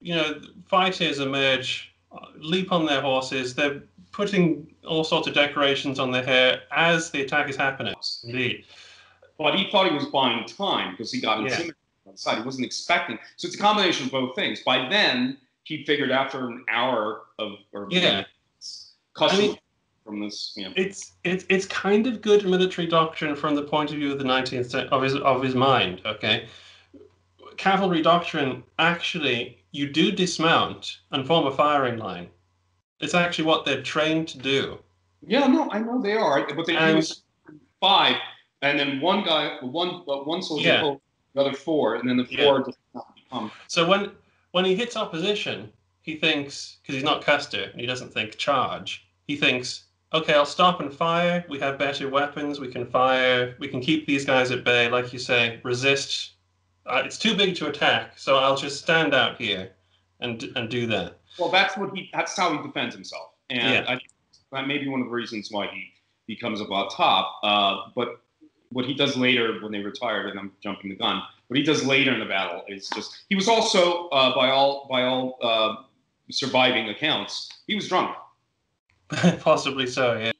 you know, fighters emerge, leap on their horses. They're putting all sorts of decorations on their hair as the attack is happening. Indeed. But he thought he was buying time because he got intimidated yeah. on the side. He wasn't expecting. So it's a combination of both things. By then, he figured after an hour of or yeah. I mean, from this. You know. It's it's it's kind of good military doctrine from the point of view of the 19th of his of his mind. Okay, cavalry doctrine actually you do dismount and form a firing line. It's actually what they're trained to do. Yeah, no, I know they are, but they and, use five, and then one guy, one one soldier yeah. pulls the other four, and then the four yeah. just become. So when when he hits opposition, he thinks because he's not Custer and he doesn't think charge. He thinks okay, I'll stop and fire. We have better weapons. We can fire. We can keep these guys at bay, like you say. Resist. Uh, it's too big to attack, so I'll just stand out here and and do that. Well, that's what he. That's how he defends himself, and yeah. I that may be one of the reasons why he becomes about top. Uh, but what he does later when they retired, and I'm jumping the gun. What he does later in the battle is just he was also uh, by all by all uh, surviving accounts he was drunk [laughs] Possibly so, yeah.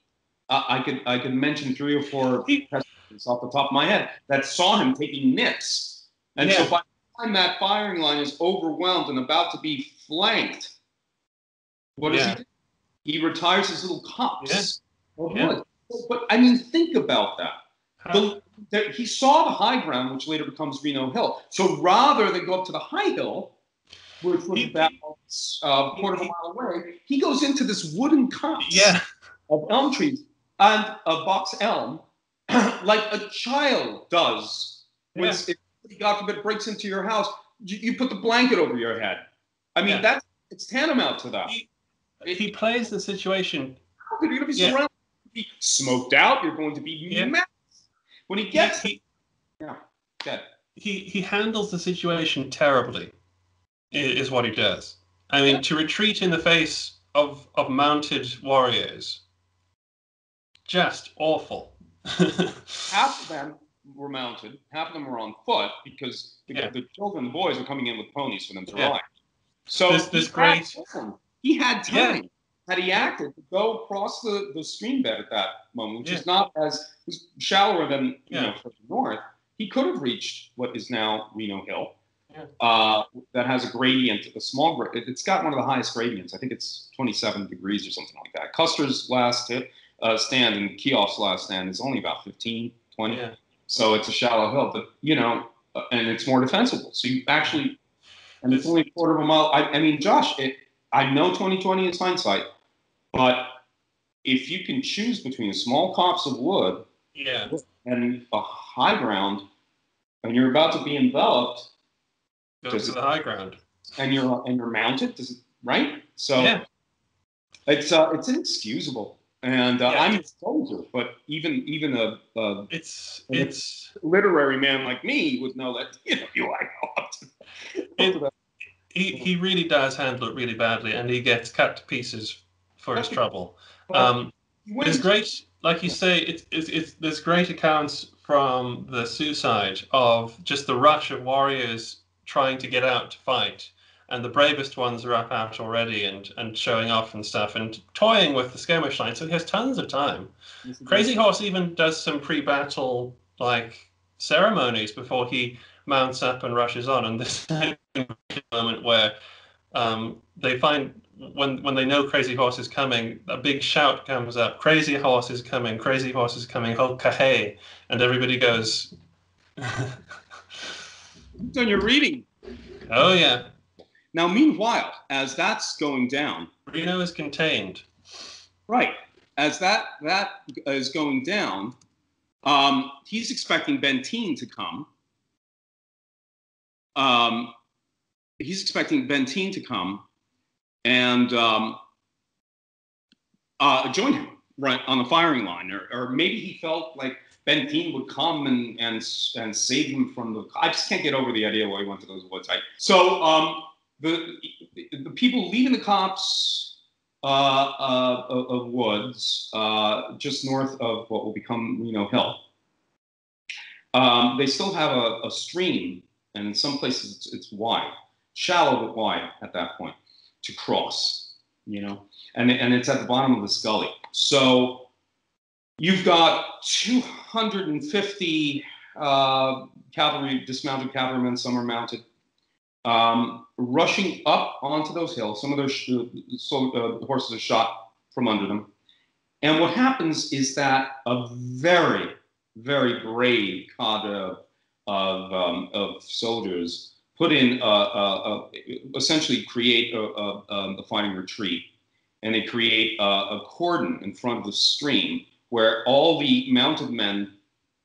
Uh, I could I could mention three or four presidents off the top of my head that saw him taking nips, and yeah. so by the time that firing line is overwhelmed and about to be flanked, what does yeah. he do? He retires his little copse. Yeah. yeah. But I mean, think about that. The, the, he saw the high ground, which later becomes Reno Hill. So rather than go up to the high hill, which was about a uh, quarter of a mile away, he goes into this wooden copse yeah. of elm trees and a box elm, [clears throat] like a child does. When yeah. if God forbid breaks into your house, you, you, put the blanket over your head. I mean, Yeah. that's it's tantamount to that. He, he plays the situation. You're going to be Yeah. surrounded, be smoked out. You're going to be Yeah. mad. When he He, gets he, dead. he, he handles the situation terribly, is what he does. I mean, to retreat in the face of, of mounted warriors, just awful. [laughs] half of them were mounted, half of them were on foot because the, Yeah. the children, the boys, were coming in with ponies for them to Yeah. ride. So This- this he great- time. He had Yeah. time. Had he acted to go across the, the stream bed at that moment, which Yeah. is not as shallower than you Yeah. know north, he could have reached what is now Reno Hill. Yeah. Uh, that has a gradient, a small. It's got one of the highest gradients. I think it's 27 degrees or something like that. Custer's last uh, stand and Keogh's last stand is only about 15, 20. yeah. So it's a shallow hill, but you know, uh, and it's more defensible. So you actually, and it's only a quarter of a mile. I, I mean, Josh, it, I know 2020 is hindsight, but if you can choose between a small copse of wood Yeah. and a high ground, and you're about to be enveloped, Go Does to it- the high ground. and you're and you're mounted, does it, right? So Yeah. it's uh, it's inexcusable. And uh, Yeah. I'm a soldier, but even even a, a It's it's literary man like me would know that you know you I know up to, [laughs] It- up to he, he really does handle it really badly, and he gets cut to pieces for his trouble. Um, there's great, like you say, it's, it's, it's there's great accounts from the Sioux side of just the rush of warriors trying to get out to fight, and the bravest ones are up out already and and showing off and stuff and toying with the skirmish line. So he has tons of time. Crazy Horse even does some pre-battle like ceremonies before he mounts up and rushes on. And this moment where um, they find when when they know Crazy Horse is coming, a big shout comes up: "Crazy Horse is coming! Crazy Horse is coming! Kahay!" And everybody goes, [laughs] done your reading. "Oh yeah, Now, meanwhile, as that's going down, Reno is contained." right, as that that is going down, um, he's expecting Benteen to come. Um, he's expecting Benteen to come and um, uh, join him right on the firing line, or, or maybe he felt like Benteen would come and and and save him from the. I just can't get over the idea why he went to those woods. Right? So um, the the people leaving the copse uh, uh, of, of woods uh, just north of what will become Reno Hill. Um, they still have a, a stream, and in some places it's, it's wide, shallow but wide at that point to cross. You know, and and it's at the bottom of this gully. So you've got 250 uh, cavalry, dismounted cavalrymen, some are mounted, um, rushing up onto those hills. Some of their sh- so, uh, horses are shot from under them. And what happens is that a very, very brave cadre of, um, of soldiers put in, uh, uh, uh, essentially create a, a, um, a fighting retreat. And they create a, a cordon in front of the stream where all the mounted men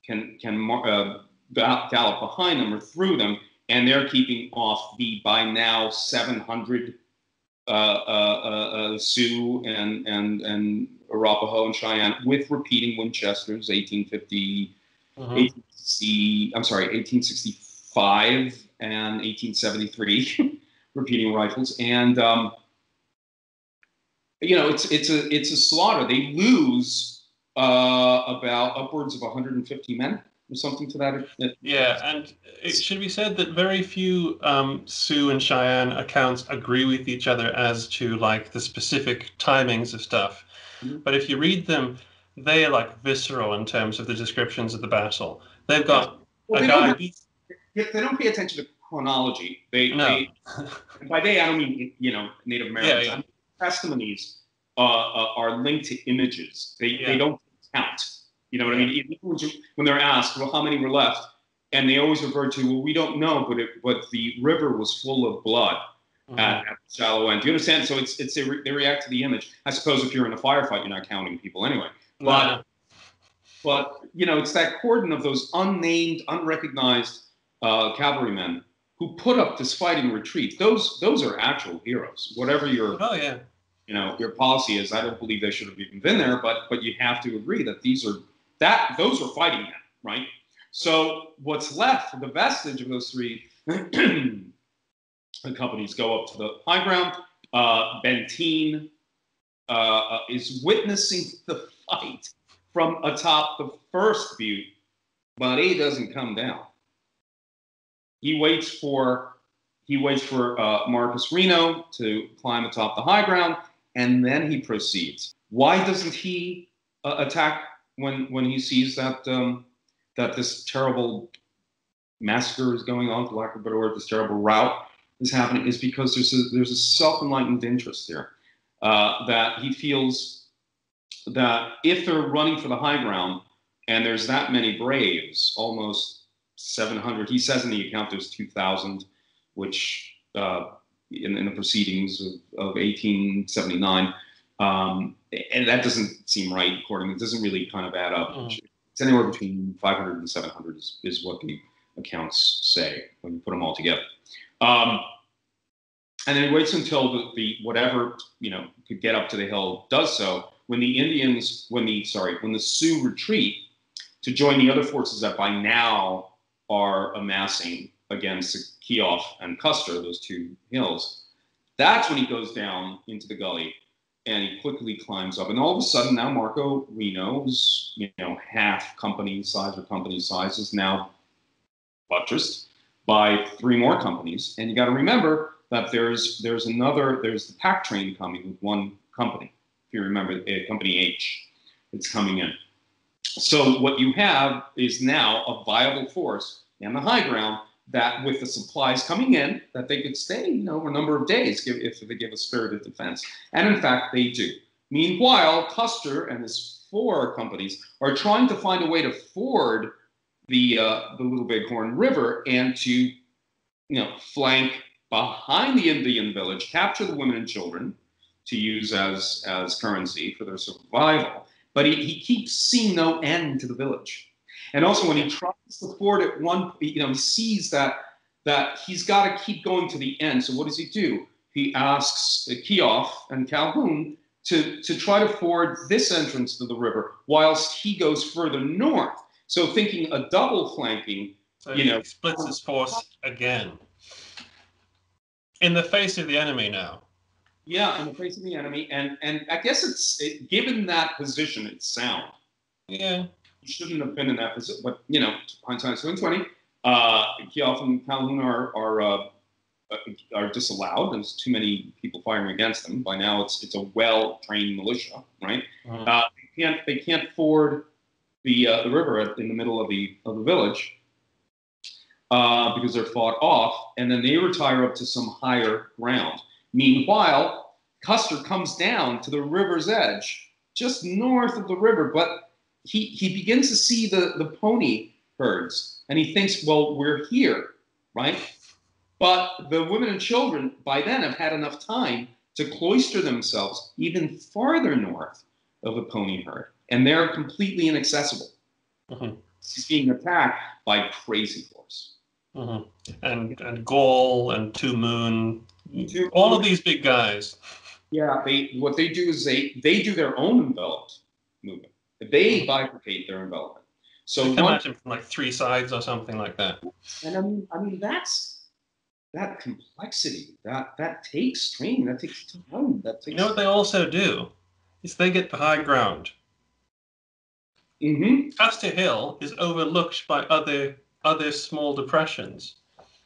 can, can uh, gallop behind them or through them and they're keeping off the by now 700 uh, uh, uh, uh, Sioux and and and Arapaho and Cheyenne with repeating Winchesters, 1850, Mhm. 1860, I'm sorry, 1865 and 1873, [laughs] repeating rifles, and um, you know it's it's a it's a slaughter. They lose uh, about upwards of 150 men or something to that. effect. Yeah, and it should be said that very few um, Sioux and Cheyenne accounts agree with each other as to like the specific timings of stuff. Mhm. But if you read them, they are like visceral in terms of the descriptions of the battle. They've got Well, a they don't guy. have- they don't pay attention to chronology. They, No. they by they I don't mean you know Native Americans. yeah. I mean, testimonies uh, uh, are linked to images. They Yeah. they don't count. You know what I mean? Even when they're asked, well, how many were left, and they always refer to, well, we don't know, but it, but the river was full of blood Mhm. at, at the shallow end. Do you understand? So it's it's they, re- they react to the image. I suppose if you're in a firefight, you're not counting people anyway. But but you know, it's that cordon of those unnamed, unrecognized uh, cavalrymen who put up this fighting retreat. Those those are actual heroes. Whatever your Oh yeah. You know your policy is, I don't believe they should have even been there. But but you have to agree that these are that those are fighting men, right? So what's left, the vestige of those three [clears throat] companies go up to the high ground. Uh, Benteen uh, is witnessing the fight from atop the first butte, but he doesn't come down. He waits for he waits for uh, Marcus Reno to climb atop the high ground, and then he proceeds. Why doesn't he uh, attack when when he sees that um, that this terrible massacre is going on, for lack of a better word, this terrible rout is happening? Is because there's a, there's a self enlightened interest there uh, that he feels that if they're running for the high ground and there's that many braves, almost 700, he says in the account there's 2,000, which uh, in, in, the proceedings of, of 1879, um, and that doesn't seem right according, it doesn't really kind of add up. Mm. It's anywhere between 500 and 700 is, is what the accounts say when you put them all together. Um, and then he waits until the, the whatever you know could get up to the hill does so. When the Indians, when the sorry, when the Sioux retreat to join the other forces that by now are amassing against Keogh and Custer, those two hills, that's when he goes down into the gully and he quickly climbs up. And all of a sudden, now Marco Reno is, you know, half company size or company size is now buttressed by three more companies. And you got to remember that there's there's another there's the pack train coming with one company. If you remember, uh, company H, it's coming in. So what you have is now a viable force in the high ground that with the supplies coming in, that they could stay, you know, a number of days if they give a spirited defense. And in fact, they do. Meanwhile, Custer and his four companies are trying to find a way to ford the uh, the Little Bighorn River and to, you know, flank behind the Indian village, capture the women and children to use as as currency for their survival. But he, he keeps seeing no end to the village. And also, when he tries to ford it, one you know he sees that that he's got to keep going to the end. So what does he do? He asks Keogh and Calhoun to to try to ford this entrance to the river, whilst he goes further north. So thinking a double flanking, so you know, splits his force again in the face of the enemy now. Yeah, in the face of the enemy, and and I guess it's it, given that position, it's sound. Yeah, shouldn't have been in that position. But you know, hindsight's twenty twenty. Uh, Keogh and Calhoun are are uh, are disallowed. There's too many people firing against them. By now, it's it's a well trained militia, right? Uh-huh. Uh, they can't they can't ford the uh, the river in the middle of the of the village uh, because they're fought off, and then they retire up to some higher ground. Meanwhile, Custer comes down to the river's edge, just north of the river, but he, he begins to see the, the pony herds and he thinks, well, we're here, right? But the women and children by then have had enough time to cloister themselves even farther north of the pony herd, and they're completely inaccessible. Mm-hmm. He's being attacked by crazy horse. Mm-hmm. And and Gall and Two Moon, Two all Moon. of these big guys. Yeah, they what they do is they they do their own enveloped movement. They bifurcate their envelopment. So I can one, imagine from like three sides or something like that. And I mean, I mean that's that complexity. That that takes training. That takes time. That takes. You know what they also do is they get the high ground. Mm-hmm. Custer Hill is overlooked by other other small depressions.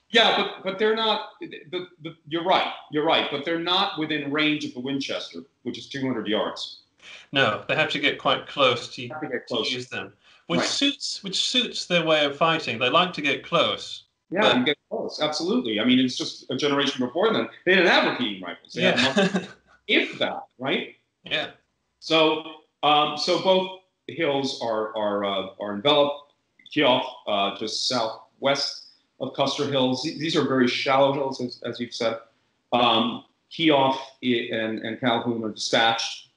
Yeah, but but they're not. The, the, you're right. You're right. But they're not within range of the Winchester, which is 200 yards. No, they have to get quite close to, to, to use them, which right. suits which suits their way of fighting. They like to get close. Yeah, but, you get close. Absolutely. I mean, it's just a generation before them. They didn't have repeating rifles. They yeah. [laughs] if that, right? Yeah. So, um, so both hills are are uh, are enveloped. Keogh, uh, just southwest of Custer Hills. These are very shallow hills, as, as you've said. Um, Keogh and, and Calhoun are dispatched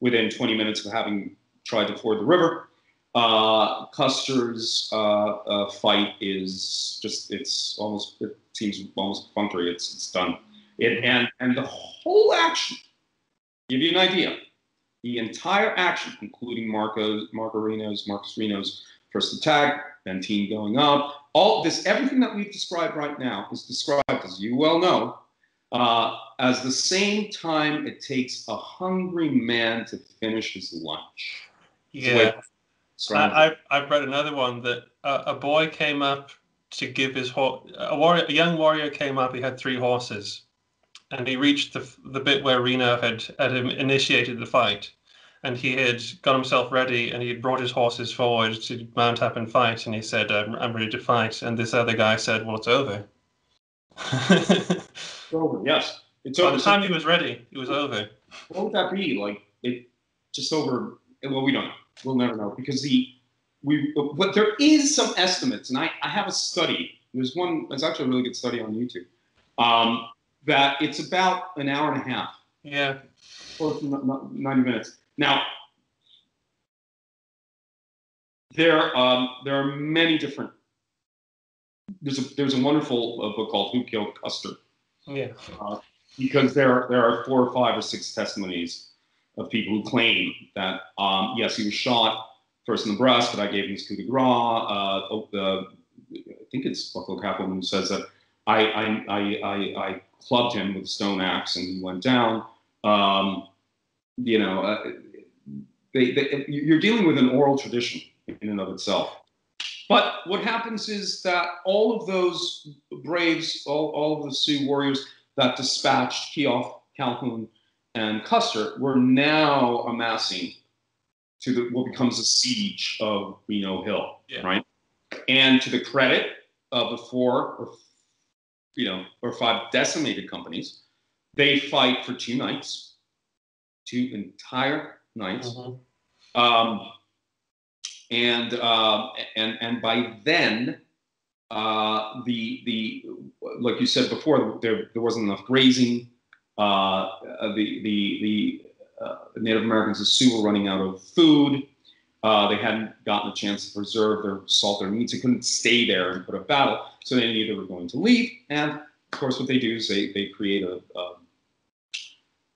within 20 minutes of having tried to ford the river. Uh, Custer's uh, uh, fight is just, it's almost, it seems almost perfunctory. It's, it's done. It, and, and the whole action, give you an idea, the entire action, including Marco, Marco Reno's, Marcus Reno's first attack, Benteen going up, all this, everything that we've described right now is described, as you well know, uh, as the same time it takes a hungry man to finish his lunch. Yeah. I, I've, I've read another one that a, a boy came up to give his horse, a, warrior, a young warrior came up, he had three horses, and he reached the, the bit where Reno had, had initiated the fight. And he had got himself ready and he had brought his horses forward to mount up and fight. And he said, I'm, I'm ready to fight. And this other guy said, Well, it's over. [laughs] it's over, yes. It's By the time he was ready, it was over. What would that be? Like, it just over, well, we don't know. We'll never know because the, we, but there is some estimates, and I, I have a study. There's one, there's actually a really good study on YouTube. Um, that it's about an hour and a half. Yeah. Close to 90 minutes. Now, there, um, there are many different. There's a there's a wonderful uh, book called Who Killed Custer. Yeah. Uh, because there there are four or five or six testimonies of people who claim that um, yes, he was shot first in the breast, but I gave him his coup de grace. Uh, oh, the, I think it's Buffalo Caplan who says that I I, I, I, I clubbed him with a stone axe and he went down. Um, you know, uh, they, they, you're dealing with an oral tradition in and of itself. But what happens is that all of those braves, all, all of the Sioux warriors that dispatched Keogh, Calhoun, and Custer were now amassing to the, what becomes a siege of Reno Hill, yeah. right? And to the credit of the four or you know, or five decimated companies. They fight for two nights, two entire nights. Mm-hmm. Um, and, uh, and, and by then, uh, the, the, like you said before, there, there wasn't enough grazing. Uh, the, the, the uh, Native Americans, the Sioux, were running out of food. Uh, they hadn't gotten a chance to preserve their salt their meats. They couldn't stay there and put up battle. So they knew they were going to leave. And of course, what they do is they, they create a, a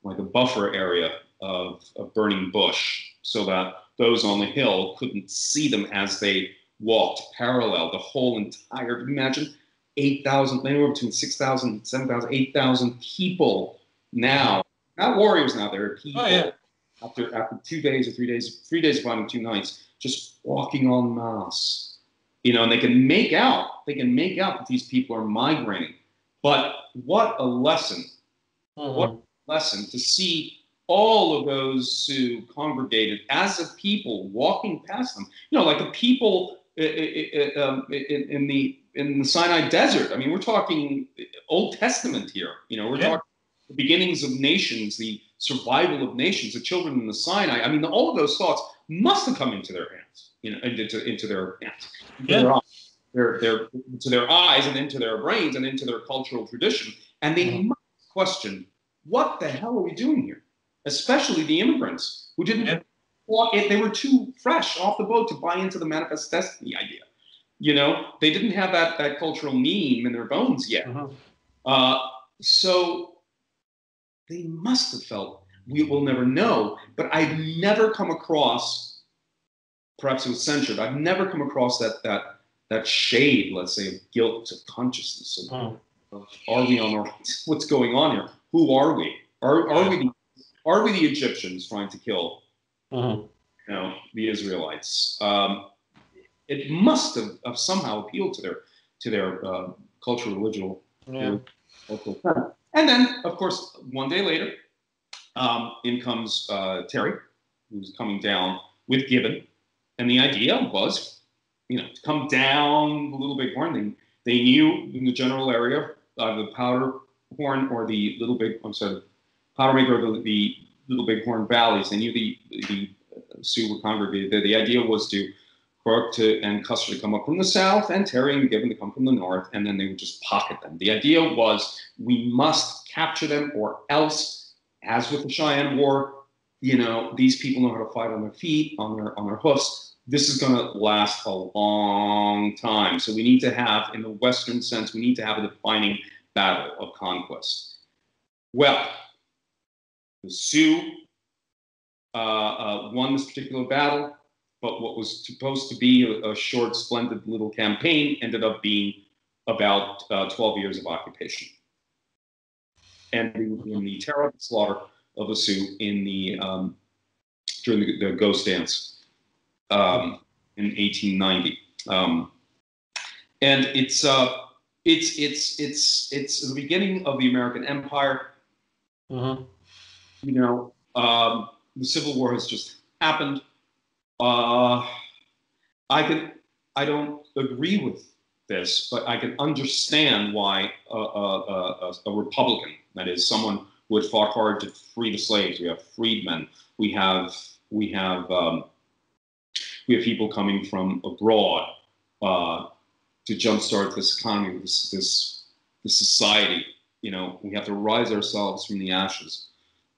like a buffer area of, of burning bush so that those on the hill couldn't see them as they walked parallel the whole entire imagine 8,000 anywhere between 6,000 7,000 8,000 people now not warriors now there are people oh, yeah. after after two days or three days three days of fighting two nights just walking en masse you know, and they can make out, they can make out that these people are migrating. But what a lesson, mm-hmm. what a lesson to see all of those who congregated as a people walking past them. You know, like the people um, in, in the in the Sinai Desert. I mean, we're talking Old Testament here. You know, we're yeah. talking the beginnings of nations, the survival of nations, the children in the Sinai. I mean, all of those thoughts must have come into their hands, you know, into, into their hands, into yeah. their, eyes, their, their, to their eyes and into their brains and into their cultural tradition. And they mm-hmm. must question, what the hell are we doing here? Especially the immigrants who didn't yeah. walk it. They were too fresh off the boat to buy into the manifest destiny idea. You know, they didn't have that, that cultural meme in their bones yet. Uh-huh. Uh, so they must have felt we will never know. But I've never come across, perhaps it was censored. I've never come across that that that shade, let's say, of guilt, of consciousness, of, of are we on our what's going on here? Who are we? Are are we the, are we the Egyptians trying to kill uh-huh. you know the Israelites? Um, it must have, have, somehow appealed to their to their uh, cultural religious, Yeah. And then, of course, one day later, um, in comes uh, Terry, who's coming down with Gibbon. And the idea was, you know, to come down the Little Bighorn. They, they knew in the general area, uh, the Powder Horn or the Little Big, I'm sorry, Powder Maker or the, the Little Bighorn valleys. They knew the, the uh, Sioux were congregated there. The idea was to Crook to and Custer to come up from the south, and Terry and Gibbon to come from the north, and then they would just pocket them. The idea was we must capture them, or else, as with the Cheyenne War, you know, these people know how to fight on their feet, on their on their hoofs. this is going to last a long time. So we need to have, in the Western sense, we need to have a defining battle of conquest. Well, the Sioux uh, uh, won this particular battle, but what was supposed to be a, a short, splendid little campaign ended up being about uh, 12 years of occupation. And in the terrible slaughter of the Sioux in the um, during the, the Ghost Dance um, in 1890. Um, and it's uh, it's it's it's it's the beginning of the American Empire. Mm-hmm. You know, um, the Civil War has just happened. Uh, I can I don't agree with this, but I can understand why a, a, a, a Republican, that is, someone who had fought hard to free the slaves. We have freedmen. We have we have um, we have people coming from abroad uh, to jumpstart this economy, this this this society. You know, we have to rise ourselves from the ashes.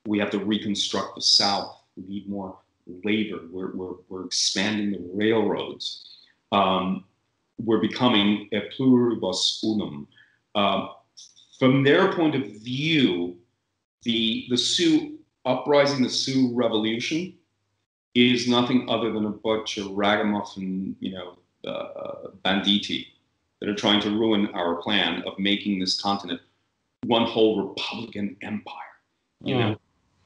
We have to reconstruct the South. We need more labor. We're we're, we're expanding the railroads. Um, we're becoming a pluribus unum. Uh, from their point of view, the the Sioux uprising, the Sioux revolution, is nothing other than a bunch of ragamuffin, you know, uh, banditti that are trying to ruin our plan of making this continent one whole republican empire. You know.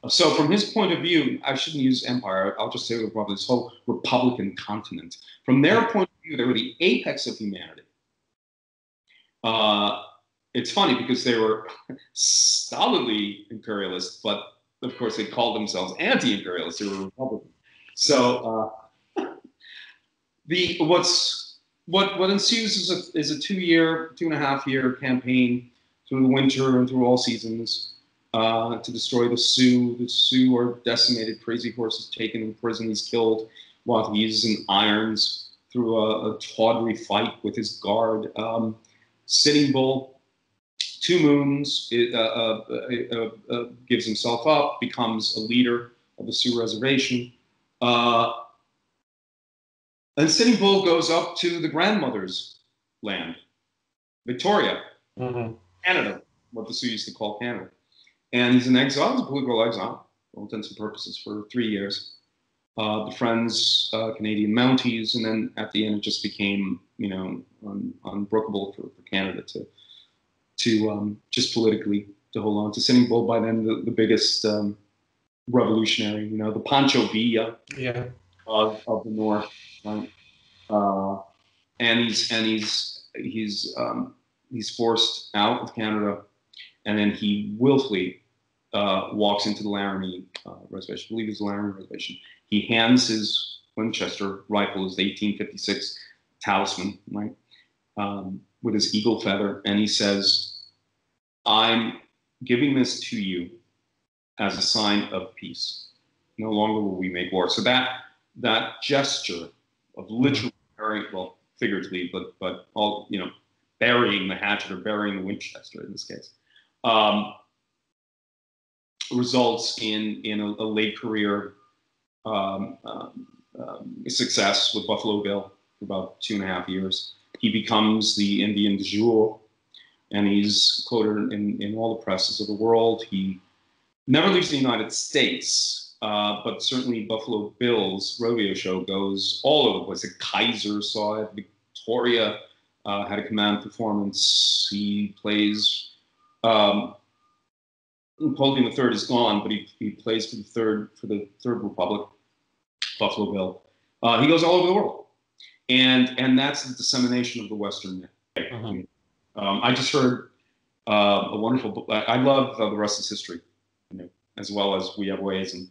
So from his point of view, I shouldn't use empire. I'll just say probably this whole republican continent. From their point of view, they were the apex of humanity. Uh, it's funny because they were solidly imperialist, but of course they called themselves anti-imperialist. They were republican. So uh, [laughs] the what's what what ensues is a is a two year, two and a half year campaign through the winter and through all seasons uh, to destroy the Sioux. The Sioux are decimated. Crazy Horse is taken in prison. He's killed while he uses in irons through a, a tawdry fight with his guard. Um, Sitting Bull, Two Moons, it, uh, uh, uh, uh, gives himself up, becomes a leader of the Sioux reservation. Uh, and Sitting Bull goes up to the grandmother's land, Victoria, mm-hmm. Canada, what the Sioux used to call Canada. And he's in exile, he's a political exile, for all intents and purposes, for three years. Uh, befriends uh, Canadian Mounties, and then at the end it just became, you know, un- unbrookable for, for, Canada to, to um, just politically to hold on to Sitting Bull. By then, the, the biggest um, revolutionary, you know, the Pancho Villa yeah. of, of the North, right? Uh, and he's and he's he's um, he's forced out of Canada, and then he willfully uh, walks into the Laramie uh, reservation. I believe it's the Laramie reservation. He hands his Winchester rifle, his 1856 talisman, right, um, with his eagle feather, and he says, "I'm giving this to you as a sign of peace. No longer will we make war. So that that gesture of literally burying, well, figuratively, but but all you know, burying the hatchet or burying the Winchester in this case, um, results in in a, a late career um, um, um, success with Buffalo Bill for about two and a half years. He becomes the Indian du jour, and he's quoted in, in all the presses of the world. He never leaves the United States, uh, but certainly Buffalo Bill's rodeo show goes all over the place. Kaiser saw it. Victoria uh, had a command performance. He plays. Um, Napoleon III is gone, but he, he plays for the third for the Third Republic, Buffalo Bill. Uh, he goes all over the world, and and that's the dissemination of the Western myth. Uh-huh. Um, I just heard uh, a wonderful book. I love uh, the rest is history you know, as well as we have ways and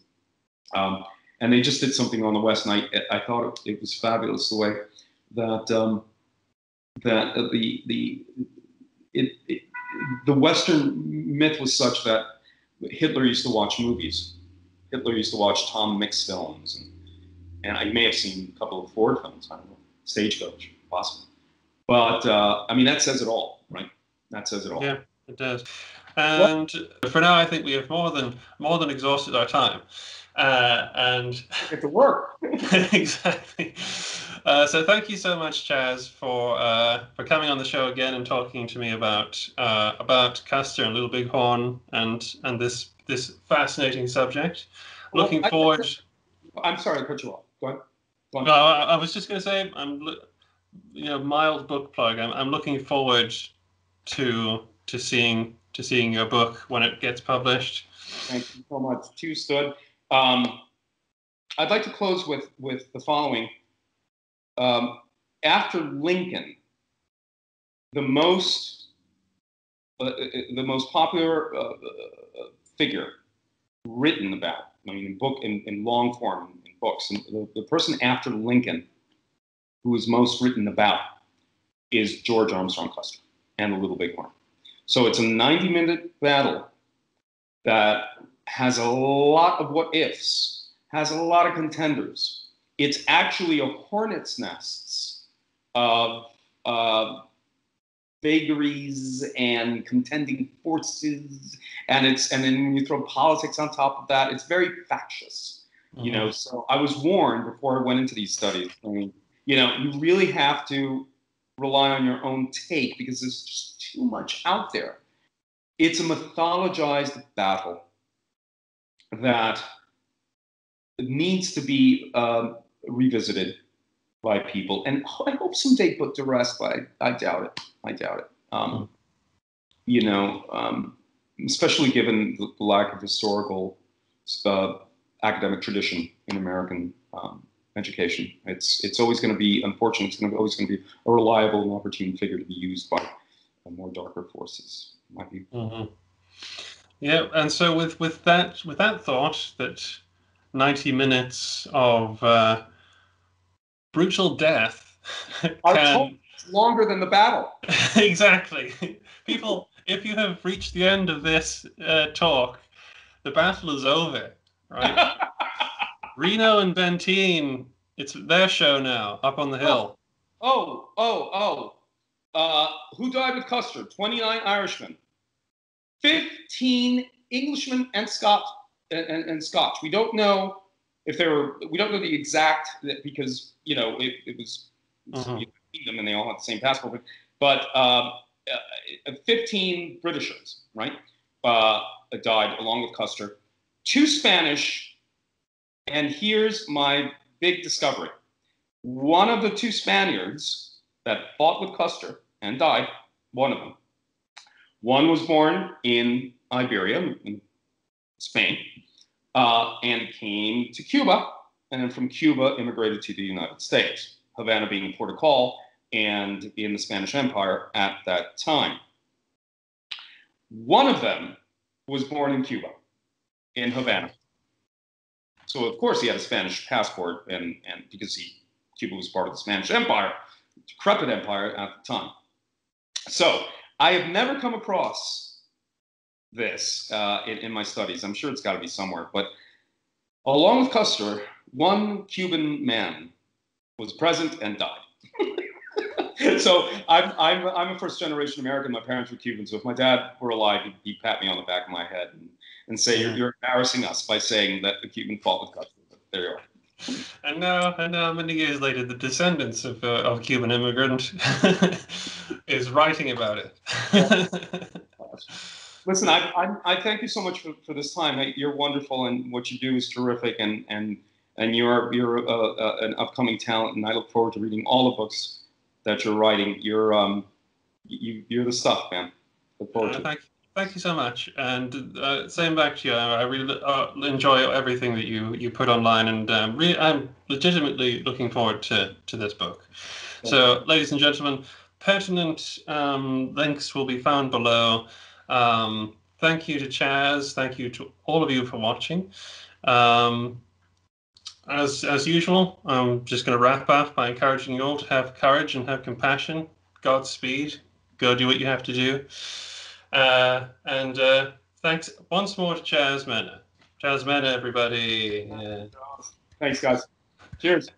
um, and they just did something on the west and I, I thought it, it was fabulous the way that um, that the the it, it, the Western myth was such that Hitler used to watch movies. Hitler used to watch Tom Mix films, and, and I may have seen a couple of Ford films. I don't know, Stagecoach, possibly. But uh, I mean, that says it all, right? That says it all. Yeah, it does. And for now, I think we have more than more than exhausted our time. Uh, and get to work. [laughs] exactly. Uh, so thank you so much, Chaz, for uh, for coming on the show again and talking to me about uh, about Custer and Little Bighorn and and this this fascinating subject. Well, Looking I- forward. I'm sorry to cut you off. Go ahead. Go. No, I, I was just going to say, I'm, you know, mild book plug. I'm, I'm looking forward to to seeing to seeing your book when it gets published. Thank you so much. Stood. Um, I'd like to close with with the following. Um, after Lincoln, the most uh, uh, the most popular uh, uh, figure written about, I mean, in book in, in long form in books, and the, the person after Lincoln who is most written about is George Armstrong Custer and the Little Bighorn. So it's a 90 minute battle that has a lot of what ifs, has a lot of contenders. It's actually a hornet's nests of uh, vagaries and contending forces, and it's and then when you throw politics on top of that, it's very factious. You know, so I was warned before I went into these studies. I mean, you know, you really have to rely on your own take because there's just too much out there. It's a mythologized battle that needs to be um, revisited by people, and I hope someday put to rest. But I, I doubt it. I doubt it. Um, you know, um, especially given the, the lack of historical uh, academic tradition in American um, education. It's it's always going to be unfortunate. It's going to always going to be a reliable and opportune figure to be used by uh, more darker forces. My view. hmm Yeah, and so with with that with that thought that ninety minutes of uh, brutal death can longer than the battle. [laughs] exactly people. If you have reached the end of this uh, talk, the battle is over, right? [laughs] Reno and Benteen, it's their show now, up on the hill. Oh, oh, oh. Uh, who died with Custer? 29 Irishmen. 15 Englishmen and Scot and, and, and Scotch. We don't know if they were, we don't know the exact, because, you know, it, it was, Mhm. you see them and they all had the same passport. But, but um, uh, 15 Britishers, right, uh, died along with Custer. Two Spanish, and here's my big discovery. One of the two Spaniards that fought with Custer and died, one of them, one was born in Iberia, in Spain, uh, and came to Cuba, and then from Cuba immigrated to the United States, Havana being a port of call and in the Spanish Empire at that time. One of them was born in Cuba, in Havana. So of course he had a Spanish passport, and, and because he Cuba was part of the Spanish Empire, decrepit empire at the time. So I have never come across this uh, in, in my studies. I'm sure it's got to be somewhere. But along with Custer, one Cuban man was present and died. [laughs] so I'm, I'm, I'm a first generation American. My parents were Cuban. So if my dad were alive, he'd, he'd pat me on the back of my head and, and say, you're, you're embarrassing us by saying that the Cuban fought with Custer. But there you are. [laughs] And now, and now, many years later, the descendants of uh, of a Cuban immigrant [laughs] is writing about it. [laughs] Listen, I, I, I thank you so much for, for this time. Hey, You're wonderful, and what you do is terrific, and and and you're you're uh, uh, an upcoming talent, and I look forward to reading all the books that you're writing. You're um, you you're the stuff, man. Look forward Uh, to it. Thank, you so much, and uh, same back to you. I really uh, enjoy everything that you you put online, and um, re- I'm legitimately looking forward to to this book. So, ladies and gentlemen, pertinent um, links will be found below. Um, thank you to Chaz. Thank you to all of you for watching. Um, as as usual, I'm just going to wrap up by encouraging you all to have courage and have compassion. Godspeed. Go do what you have to do. Uh, and uh, thanks once more to Chaz Mena. Chaz Mena, everybody. Yeah. Thanks, guys. Cheers.